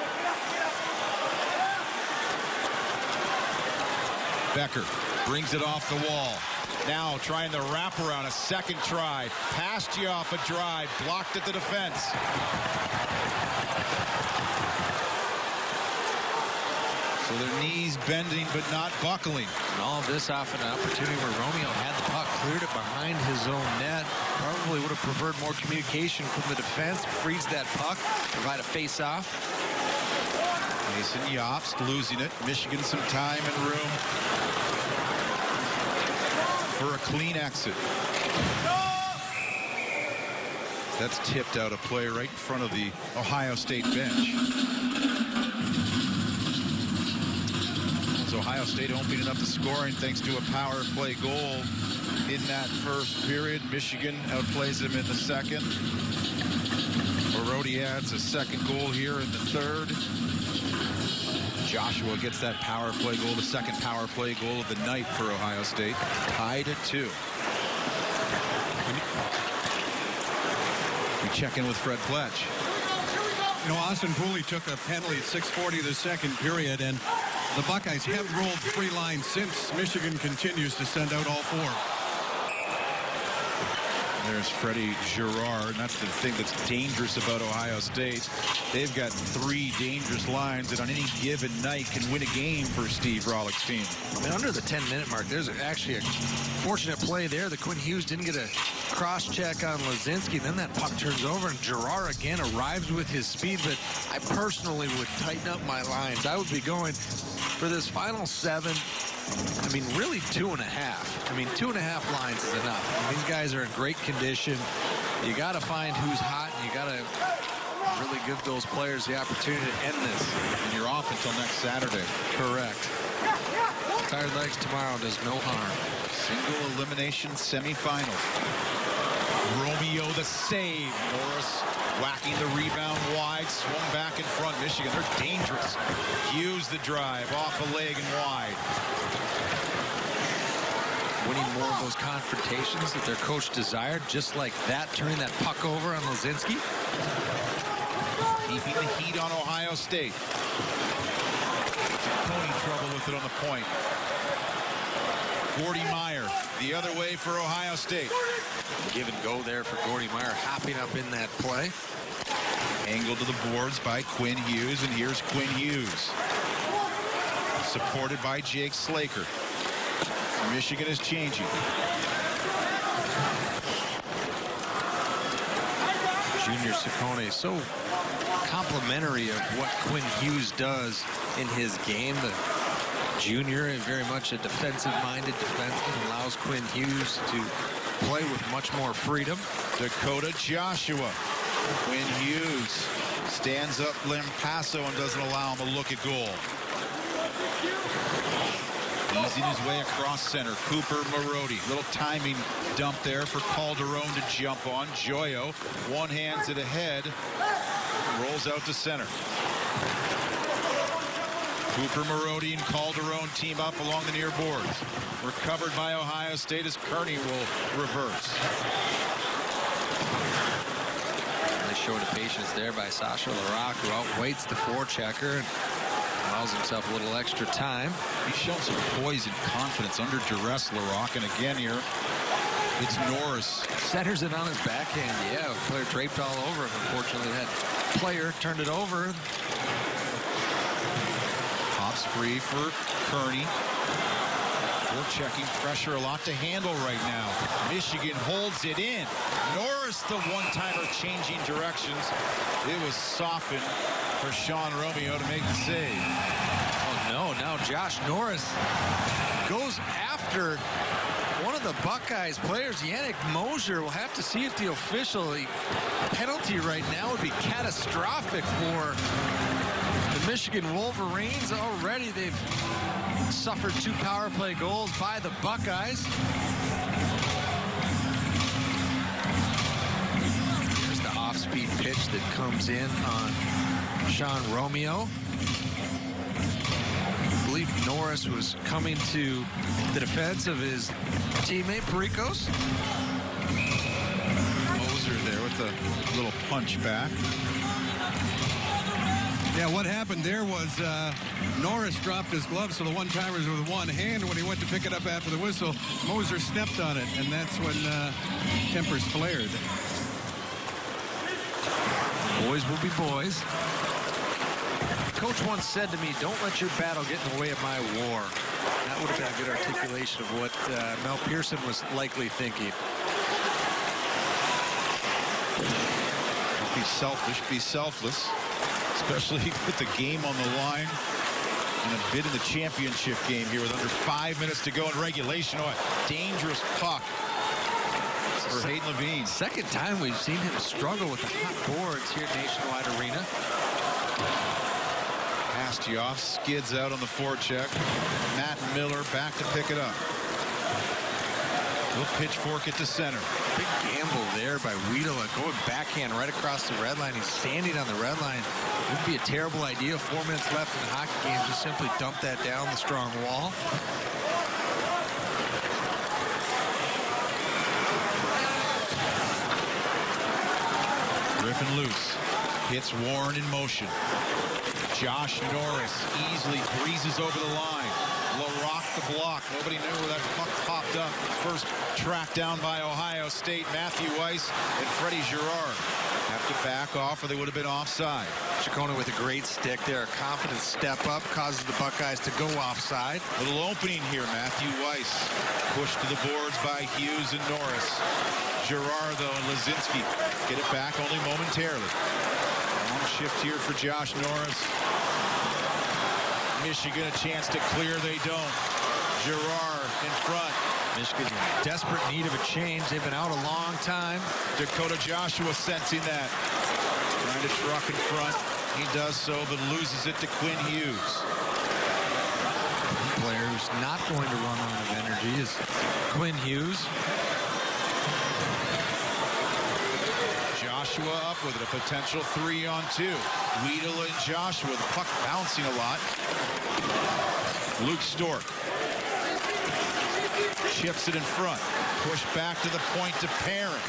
Becker brings it off the wall. Now trying the wraparound, a second try. Passed you off a drive, blocked at the defense. So their knees bending but not buckling. And all of this off an opportunity where Romeo had the puck, cleared it behind his own net. Probably would have preferred more communication from the defense, freeze that puck, provide a face-off. Mason Jobst losing it. Michigan some time and room for a clean exit. That's tipped out a play right in front of the Ohio State bench. So Ohio State opening up the scoring thanks to a power play goal in that first period. Michigan outplays them in the second. Marody adds a second goal here in the third. Joshua gets that power play goal, the second power play goal of the night for Ohio State. Tied at two. We check in with Fred Pletsch. You know, Austin Pooley took a penalty at 6:40 the second period, and the Buckeyes have rolled three lines since. Michigan continues to send out all four. There's Freddie Gerard, and that's the thing that's dangerous about Ohio State. They've got three dangerous lines that on any given night can win a game for Steve Rohlik's team. I mean, under the 10-minute mark, there's actually a fortunate play there. The Quinn Hughes didn't get a cross-check on Laczynski. Then that puck turns over, and Gerard again arrives with his speed. But I personally would tighten up my lines. I would be going for this final seven. I mean, really two and a half. I mean, two and a half lines is enough. I mean, these guys are in great condition. You got to find who's hot, and you got to really give those players the opportunity to end this. And you're off until next Saturday. Correct. Tired legs tomorrow does no harm. Single elimination semifinal. Romeo the save. Morris whacking the rebound wide, swung back in front. Michigan, they're dangerous. Hughes the drive off a leg and wide. Winning more of those confrontations that their coach desired, just like that, turning that puck over on Laczynski. Keeping the heat on Ohio State. Tony trouble with it on the point. Gordi Myer the other way for Ohio State. Give and go there for Gordi Myer, hopping up in that play. Angled to the boards by Quinn Hughes, and here's Quinn Hughes. Supported by Jake Slaker. Michigan is changing. Junior Cecconi so complimentary of what Quinn Hughes does in his game. The junior very much a defensive-minded defenseman, allows Quinn Hughes to play with much more freedom. Dakota Joshua. Quinn Hughes Stands up Lampasso and doesn't allow him a look at goal. Easing his way across center. Cooper Marody. Little timing dump there for Calderone to jump on. Joyaux, one hands it ahead. Rolls out to center. Cooper Marody and Calderone team up along the near boards. Recovered by Ohio State as Kearney will reverse. They showed a patience there by Sasha Larocque, who outweights the forechecker and allows himself a little extra time. He's shown some poise and confidence under duress, Larocque. And again here, it's Norris. Centers it on his backhand. Yeah, player draped all over him. Unfortunately, that player turned it over. Free for Kearney. We're checking pressure, a lot to handle right now. Michigan holds it in. Norris, the one-timer, changing directions. It was softened for Sean Romeo to make the save. Oh, no. Now Josh Norris goes after one of the Buckeyes players, Yannick Mosier. We'll have to see if the official penalty right now would be catastrophic for Michigan Wolverines. Already they've suffered two power play goals by the Buckeyes. Here's the off-speed pitch that comes in on Sean Romeo. I believe Norris was coming to the defense of his teammate Pericos. Moser there with a little punch back. Yeah, what happened there was uh, Norris dropped his glove, so the one-timers with one hand. When he went to pick it up after the whistle, Moser stepped on it, and that's when uh, tempers flared. Boys will be boys. Coach once said to me, don't let your battle get in the way of my war. That would have been a good articulation of what uh, Mel Pearson was likely thinking. Don't be selfish, be selfless, especially *laughs* with the game on the line and a bid in the championship game here with under five minutes to go in regulation. Oh, a dangerous puck for Hayden Lavigne. Second time we've seen him struggle with the hot boards here at Nationwide Arena. Pastujov skids out on the forecheck. Matt Miller back to pick it up. He'll pitchfork at the center. Big gamble there by Wiedela going backhand right across the red line. He's standing on the red line. Would be a terrible idea. Four minutes left in the hockey game. Just simply dump that down the strong wall. Griffin Luce. Hits Warren in motion. Josh Norris easily breezes over the line. The block. Nobody knew where that puck popped up. First tracked down by Ohio State. Matthew Weis and Freddie Gerard have to back off or they would have been offside. Chacona with a great stick there. A confident step up causes the Buckeyes to go offside. Little opening here. Matthew Weis pushed to the boards by Hughes and Norris. Gerard, though, and Laczynski get it back only momentarily. Long shift here for Josh Norris. Michigan a chance to clear. They don't. Gerard in front. Michigan in desperate need of a change. They've been out a long time. Dakota Joshua sensing that. Trying to truck in front. He does so, but loses it to Quinn Hughes. One player who's not going to run out of energy is Quinn Hughes. Joshua up with it, a potential three on two. Wiedela and Joshua, the puck bouncing a lot. Luke Stork chips it in front. Push back to the point to Perrin.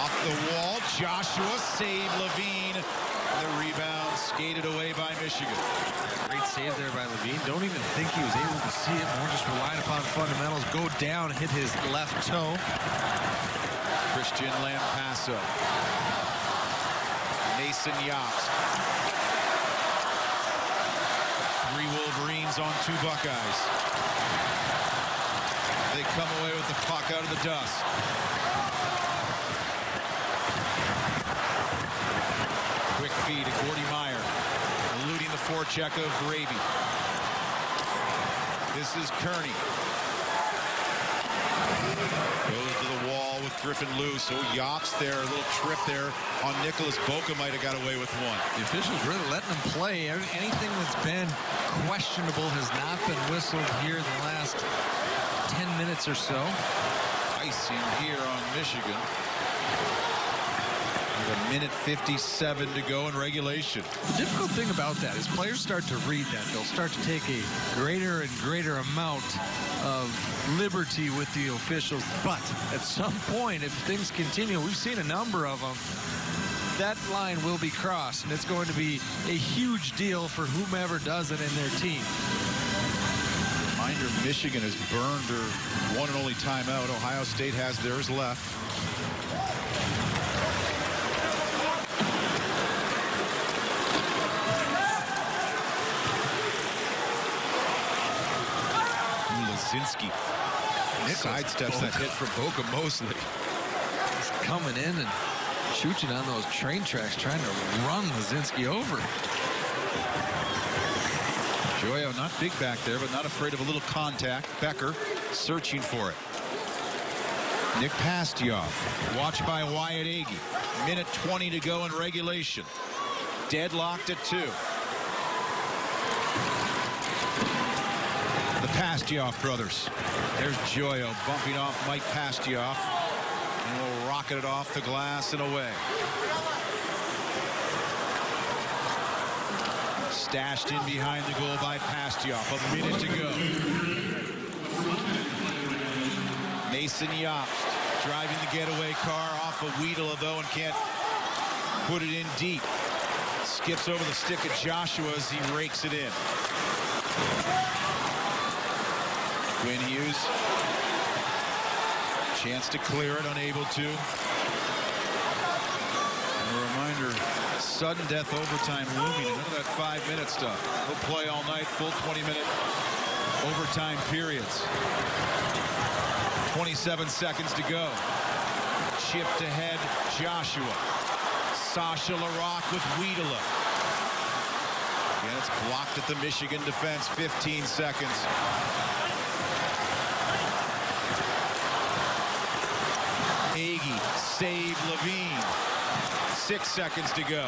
Off the wall, Joshua save Lavigne. The rebound skated away by Michigan. Great save there by Lavigne. Don't even think he was able to see it. More just relied upon fundamentals. Go down, hit his left toe. Christian Lampasso. Mason Jobst. Three Wolverines on two Buckeyes. They come away with the puck out of the dust. Quick feed to Gordi Myer. Eluding the forecheck of Gravy. This is Kearney. Goes to the wall with Griffin Luce. Oh, Jobst there, a little trip there on Nicholas Boka might have got away with one. The officials really letting them play. Anything that's been questionable has not been whistled here in the last 10 minutes or so. Icing here on Michigan. With a minute 57 to go in regulation. The difficult thing about that is players start to read that. They'll start to take a greater and greater amount of liberty with the officials. But at some point, if things continue, we've seen a number of them, that line will be crossed, and it's going to be a huge deal for whomever does it in their team. Reminder, Michigan has burned her one and only timeout. Ohio State has theirs left. Laczynski sidesteps that hit from Boca Mosley. He's coming in and shooting on those train tracks, trying to run Laczynski over. Joyaux not big back there, but not afraid of a little contact. Becker searching for it. Nick Pastujov, watched by Wyatt Ege. Minute 20 to go in regulation. Deadlocked at two. The Pastujov brothers. There's Joyaux bumping off Mike Pastujov. And we'll rocket it off the glass and away. Stashed in behind the goal by Pastujov. A minute to go. Mason Jobst driving the getaway car off of Wiedela, though, and can't put it in deep. Skips over the stick of Joshua as he rakes it in. Quinn Hughes. Chance to clear it, unable to. And a reminder, sudden death overtime looming. None of that five-minute stuff. He'll play all night, full 20-minute overtime periods. 27 seconds to go. Chipped ahead, Joshua. Sasha Larocque with Wiedela. Again, it's blocked at the Michigan defense. 15 seconds. Ege save Lavigne. Six seconds to go.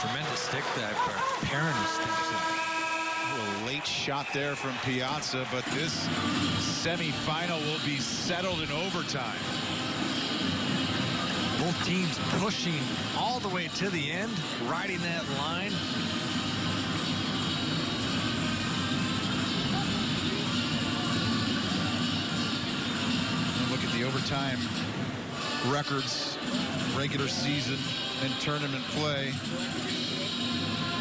Tremendous stick dive by Perrin steps in. A late shot there from Piazza, but this semifinal will be settled in overtime. Both teams pushing all the way to the end, riding that line. The overtime records, regular season and tournament play.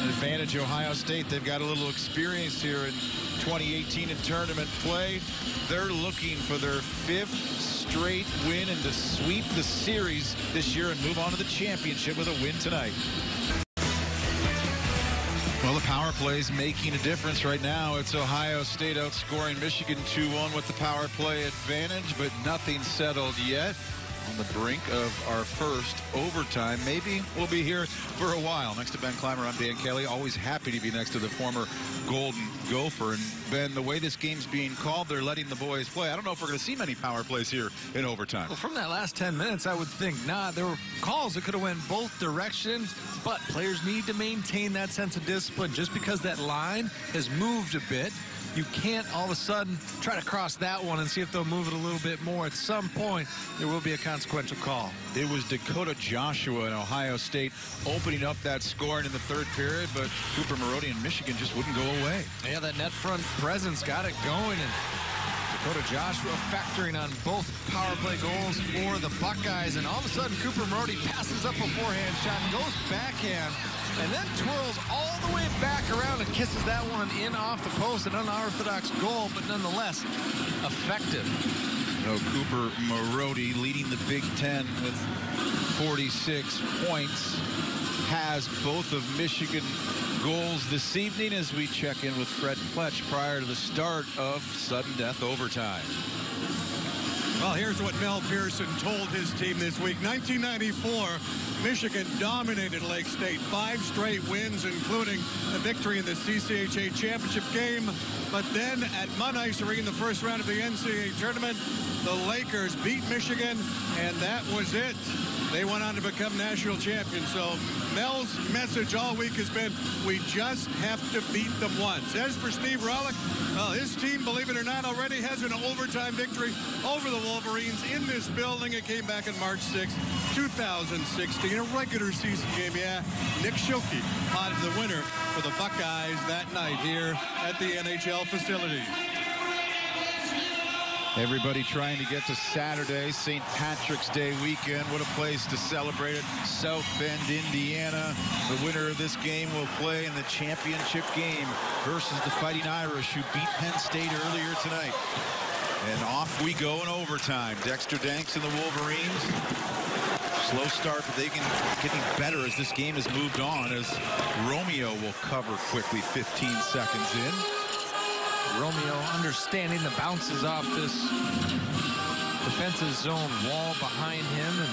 An advantage Ohio State. They've got a little experience here in 2018 in tournament play. They're looking for their fifth straight win and to sweep the series this year and move on to the championship with a win tonight. The power play is making a difference right now. It's Ohio State outscoring Michigan 2-1 with the power play advantage, but nothing settled yet. On the brink of our first overtime. Maybe we'll be here for a while. Next to Ben Clymer, I'm Dan Kelly. Always happy to be next to the former Golden Gopher. And Ben, the way this game's being called, they're letting the boys play. I don't know if we're going to see many power plays here in overtime. Well, from that last 10 minutes, I would think not. There were calls that could have went both directions, but players need to maintain that sense of discipline. Just because that line has moved a bit, you can't all of a sudden try to cross that one and see if they'll move it a little bit more. At some point, there will be a consequential call. It was Dakota Joshua in Ohio State opening up that scoring in the third period, but Cooper Marody in Michigan just wouldn't go away. Yeah, that net front presence got it going, and Dakota Joshua factoring on both power play goals for the Buckeyes. And all of a sudden, Cooper Marody passes up a forehand shot, goes backhand, and then twirls all the way back around and kisses that one in off the post. An unorthodox goal, but nonetheless effective. No, Cooper Marody leading the Big Ten with 46 points. Has both of Michigan goals this evening as we check in with Fred Pletsch prior to the start of sudden death overtime. Well, here's what Mel Pearson told his team this week. 1994, Michigan dominated Lake State. Five straight wins, including a victory in the CCHA championship game. But then at Munn Ice Arena, the first round of the NCAA tournament, the Lakers beat Michigan, and that was it. They went on to become national champions. So Mel's message all week has been, we just have to beat them once. As for Steve Rohlik, well, his team, believe it or not, already has an overtime victory over the Wolverines in this building. It came back on March 6, 2016. A regular season game, yeah. Nick Schilkey potted the winner for the Buckeyes that night here at the NHL facility. Everybody trying to get to Saturday, St. Patrick's Day weekend. What a place to celebrate it. South Bend, Indiana. The winner of this game will play in the championship game versus the Fighting Irish, who beat Penn State earlier tonight. And off we go in overtime. Dexter Dancs and the Wolverines. Slow start, but they can getting better as this game has moved on as Romeo will cover quickly 15 seconds in. Romeo understanding the bounces off this defensive zone wall behind him and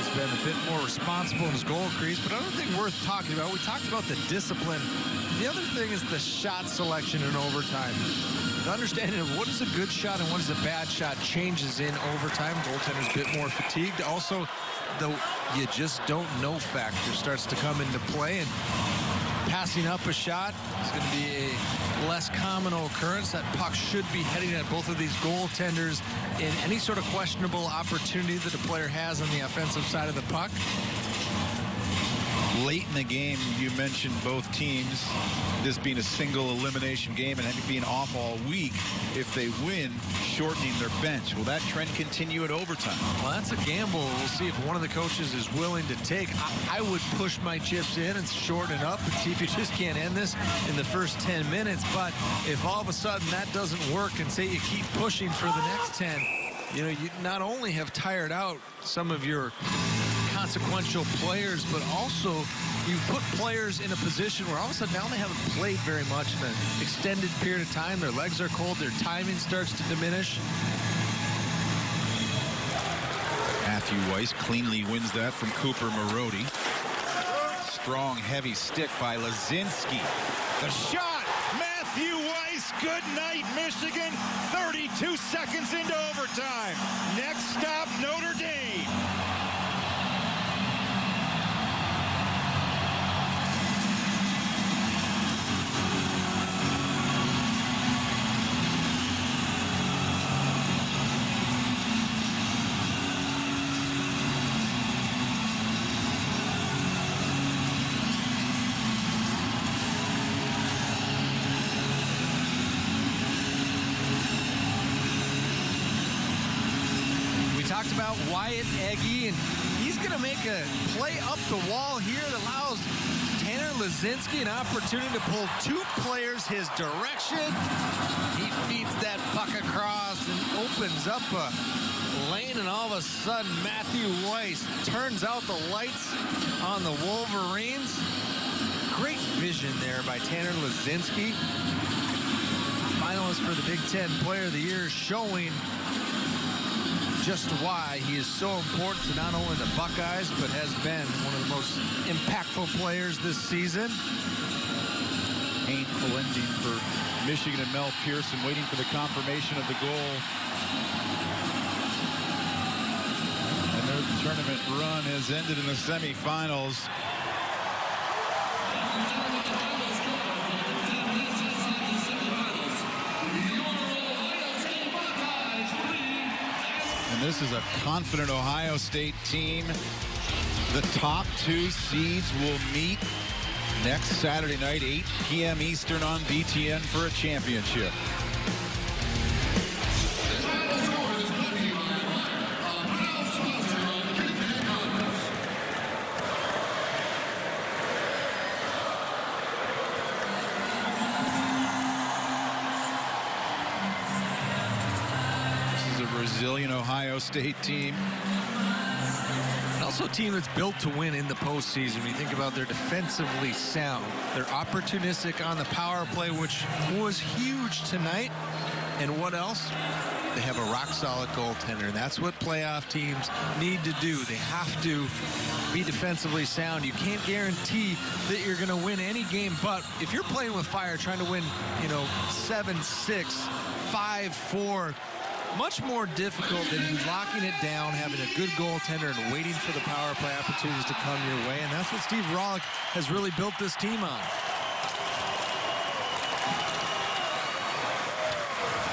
has been a bit more responsible in his goal crease. But another thing worth talking about, we talked about the discipline. The other thing is the shot selection in overtime. The understanding of what is a good shot and what is a bad shot changes in overtime. Goaltender's a bit more fatigued. Also, the you just don't know factor starts to come into play. And passing up a shot is going to be a less common occurrence. That puck should be heading at both of these goaltenders in any sort of questionable opportunity that a player has on the offensive side of the puck late in the game, you mentioned both teams, this being a single elimination game and having being off all week, if they win, shortening their bench. Will that trend continue at overtime? Well, that's a gamble. We'll see if one of the coaches is willing to take. I, I would push my chips in and shorten it up and see if you *laughs* just can't end this in the first 10 minutes. But if all of a sudden that doesn't work and say you keep pushing for the next 10, you know, you not only have tired out some of your consequential players, but also you've put players in a position where all of a sudden now they haven't played very much in an extended period of time. Their legs are cold. Their timing starts to diminish. Matthew Weis cleanly wins that from Cooper Marody. Strong, heavy stick by Laczynski. The shot! Matthew Weis, good night, Michigan. 32 seconds into overtime. Next stop, Notre Dame. Wyatt Ege, and he's going to make a play up the wall here that allows Tanner Laczynski an opportunity to pull two players his direction. He feeds that puck across and opens up a lane, and all of a sudden, Matthew Weis turns out the lights on the Wolverines. Great vision there by Tanner Laczynski. Finalist for the Big Ten Player of the Year, showing just why he is so important to not only the Buckeyes, but has been one of the most impactful players this season. Painful ending for Michigan and Mel Pearson waiting for the confirmation of the goal. And their tournament run has ended in the semifinals. This is a confident Ohio State team. The top two seeds will meet next Saturday night, 8 p.m. Eastern on BTN for a championship. State team. Also a team that's built to win in the postseason. When you think about their defensively sound, they're opportunistic on the power play, which was huge tonight. And what else? They have a rock-solid goaltender, and that's what playoff teams need to do. They have to be defensively sound. You can't guarantee that you're going to win any game, but if you're playing with fire, trying to win, you know, 7-6, 5-4, much more difficult than you locking it down, having a good goaltender, and waiting for the power play opportunities to come your way. And that's what Steve Rohlik has really built this team on.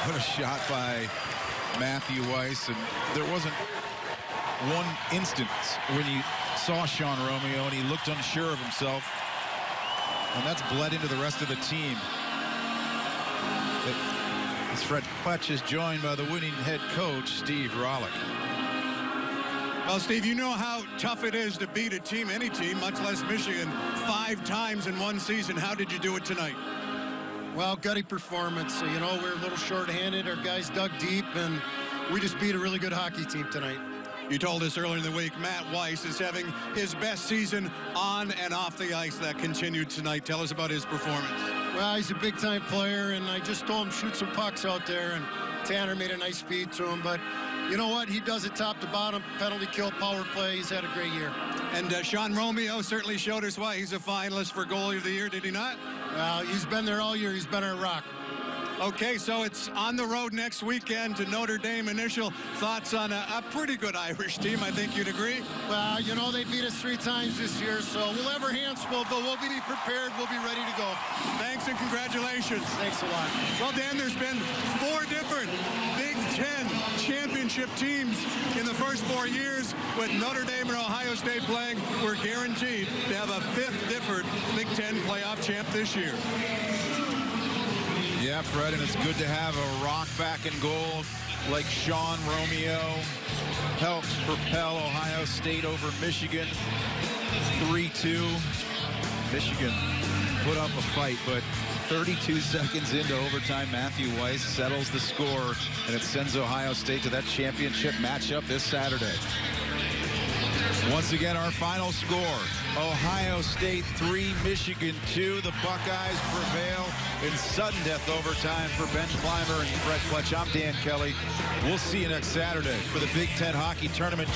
What a shot by Matthew Weis. And there wasn't one instance when you saw Sean Romeo and he looked unsure of himself. And that's bled into the rest of the team. As Fred Pletsch is joined by the winning head coach, Steve Rohlik. Well, Steve, you know how tough it is to beat a team, any team, much less Michigan, five times in one season. How did you do it tonight? Well, gutty performance. You know, we are a little short-handed. Our guys dug deep, and we just beat a really good hockey team tonight. You told us earlier in the week, Matt Weis is having his best season on and off the ice. That continued tonight. Tell us about his performance. Well, he's a big-time player, and I just told him shoot some pucks out there, and Tanner made a nice feed to him. But you know what? He does it top to bottom, penalty kill, power play. He's had a great year. And uh, Sean Romeo certainly showed us why he's a finalist for goalie of the year, did he not? Well, he's been there all year. He's been our rock. Okay, so it's on the road next weekend to Notre Dame. Initial thoughts on a, a, pretty good Irish team, I think you'd agree? Well, you know, they beat us three times this year, so we'll have our hands full, but we'll be prepared. We'll be ready to go. Thanks and congratulations. Thanks a lot. Well, Dan, there's been four different Big Ten championship teams in the first four years with Notre Dame and Ohio State playing. We're guaranteed to have a fifth different Big Ten playoff champ this year. Yeah, Fred, and it's good to have a rock back in goal like Sean Romeo. Helps propel Ohio State over Michigan 3-2. Michigan put up a fight, but 32 seconds into overtime, Matthew Weis settles the score, and it sends Ohio State to that championship matchup this Saturday. Once again, our final score, Ohio State 3, Michigan 2. The Buckeyes prevail in sudden death overtime for Ben Clymer and Fred Pletsch. I'm Dan Kelly. We'll see you next Saturday for the Big Ten Hockey Tournament.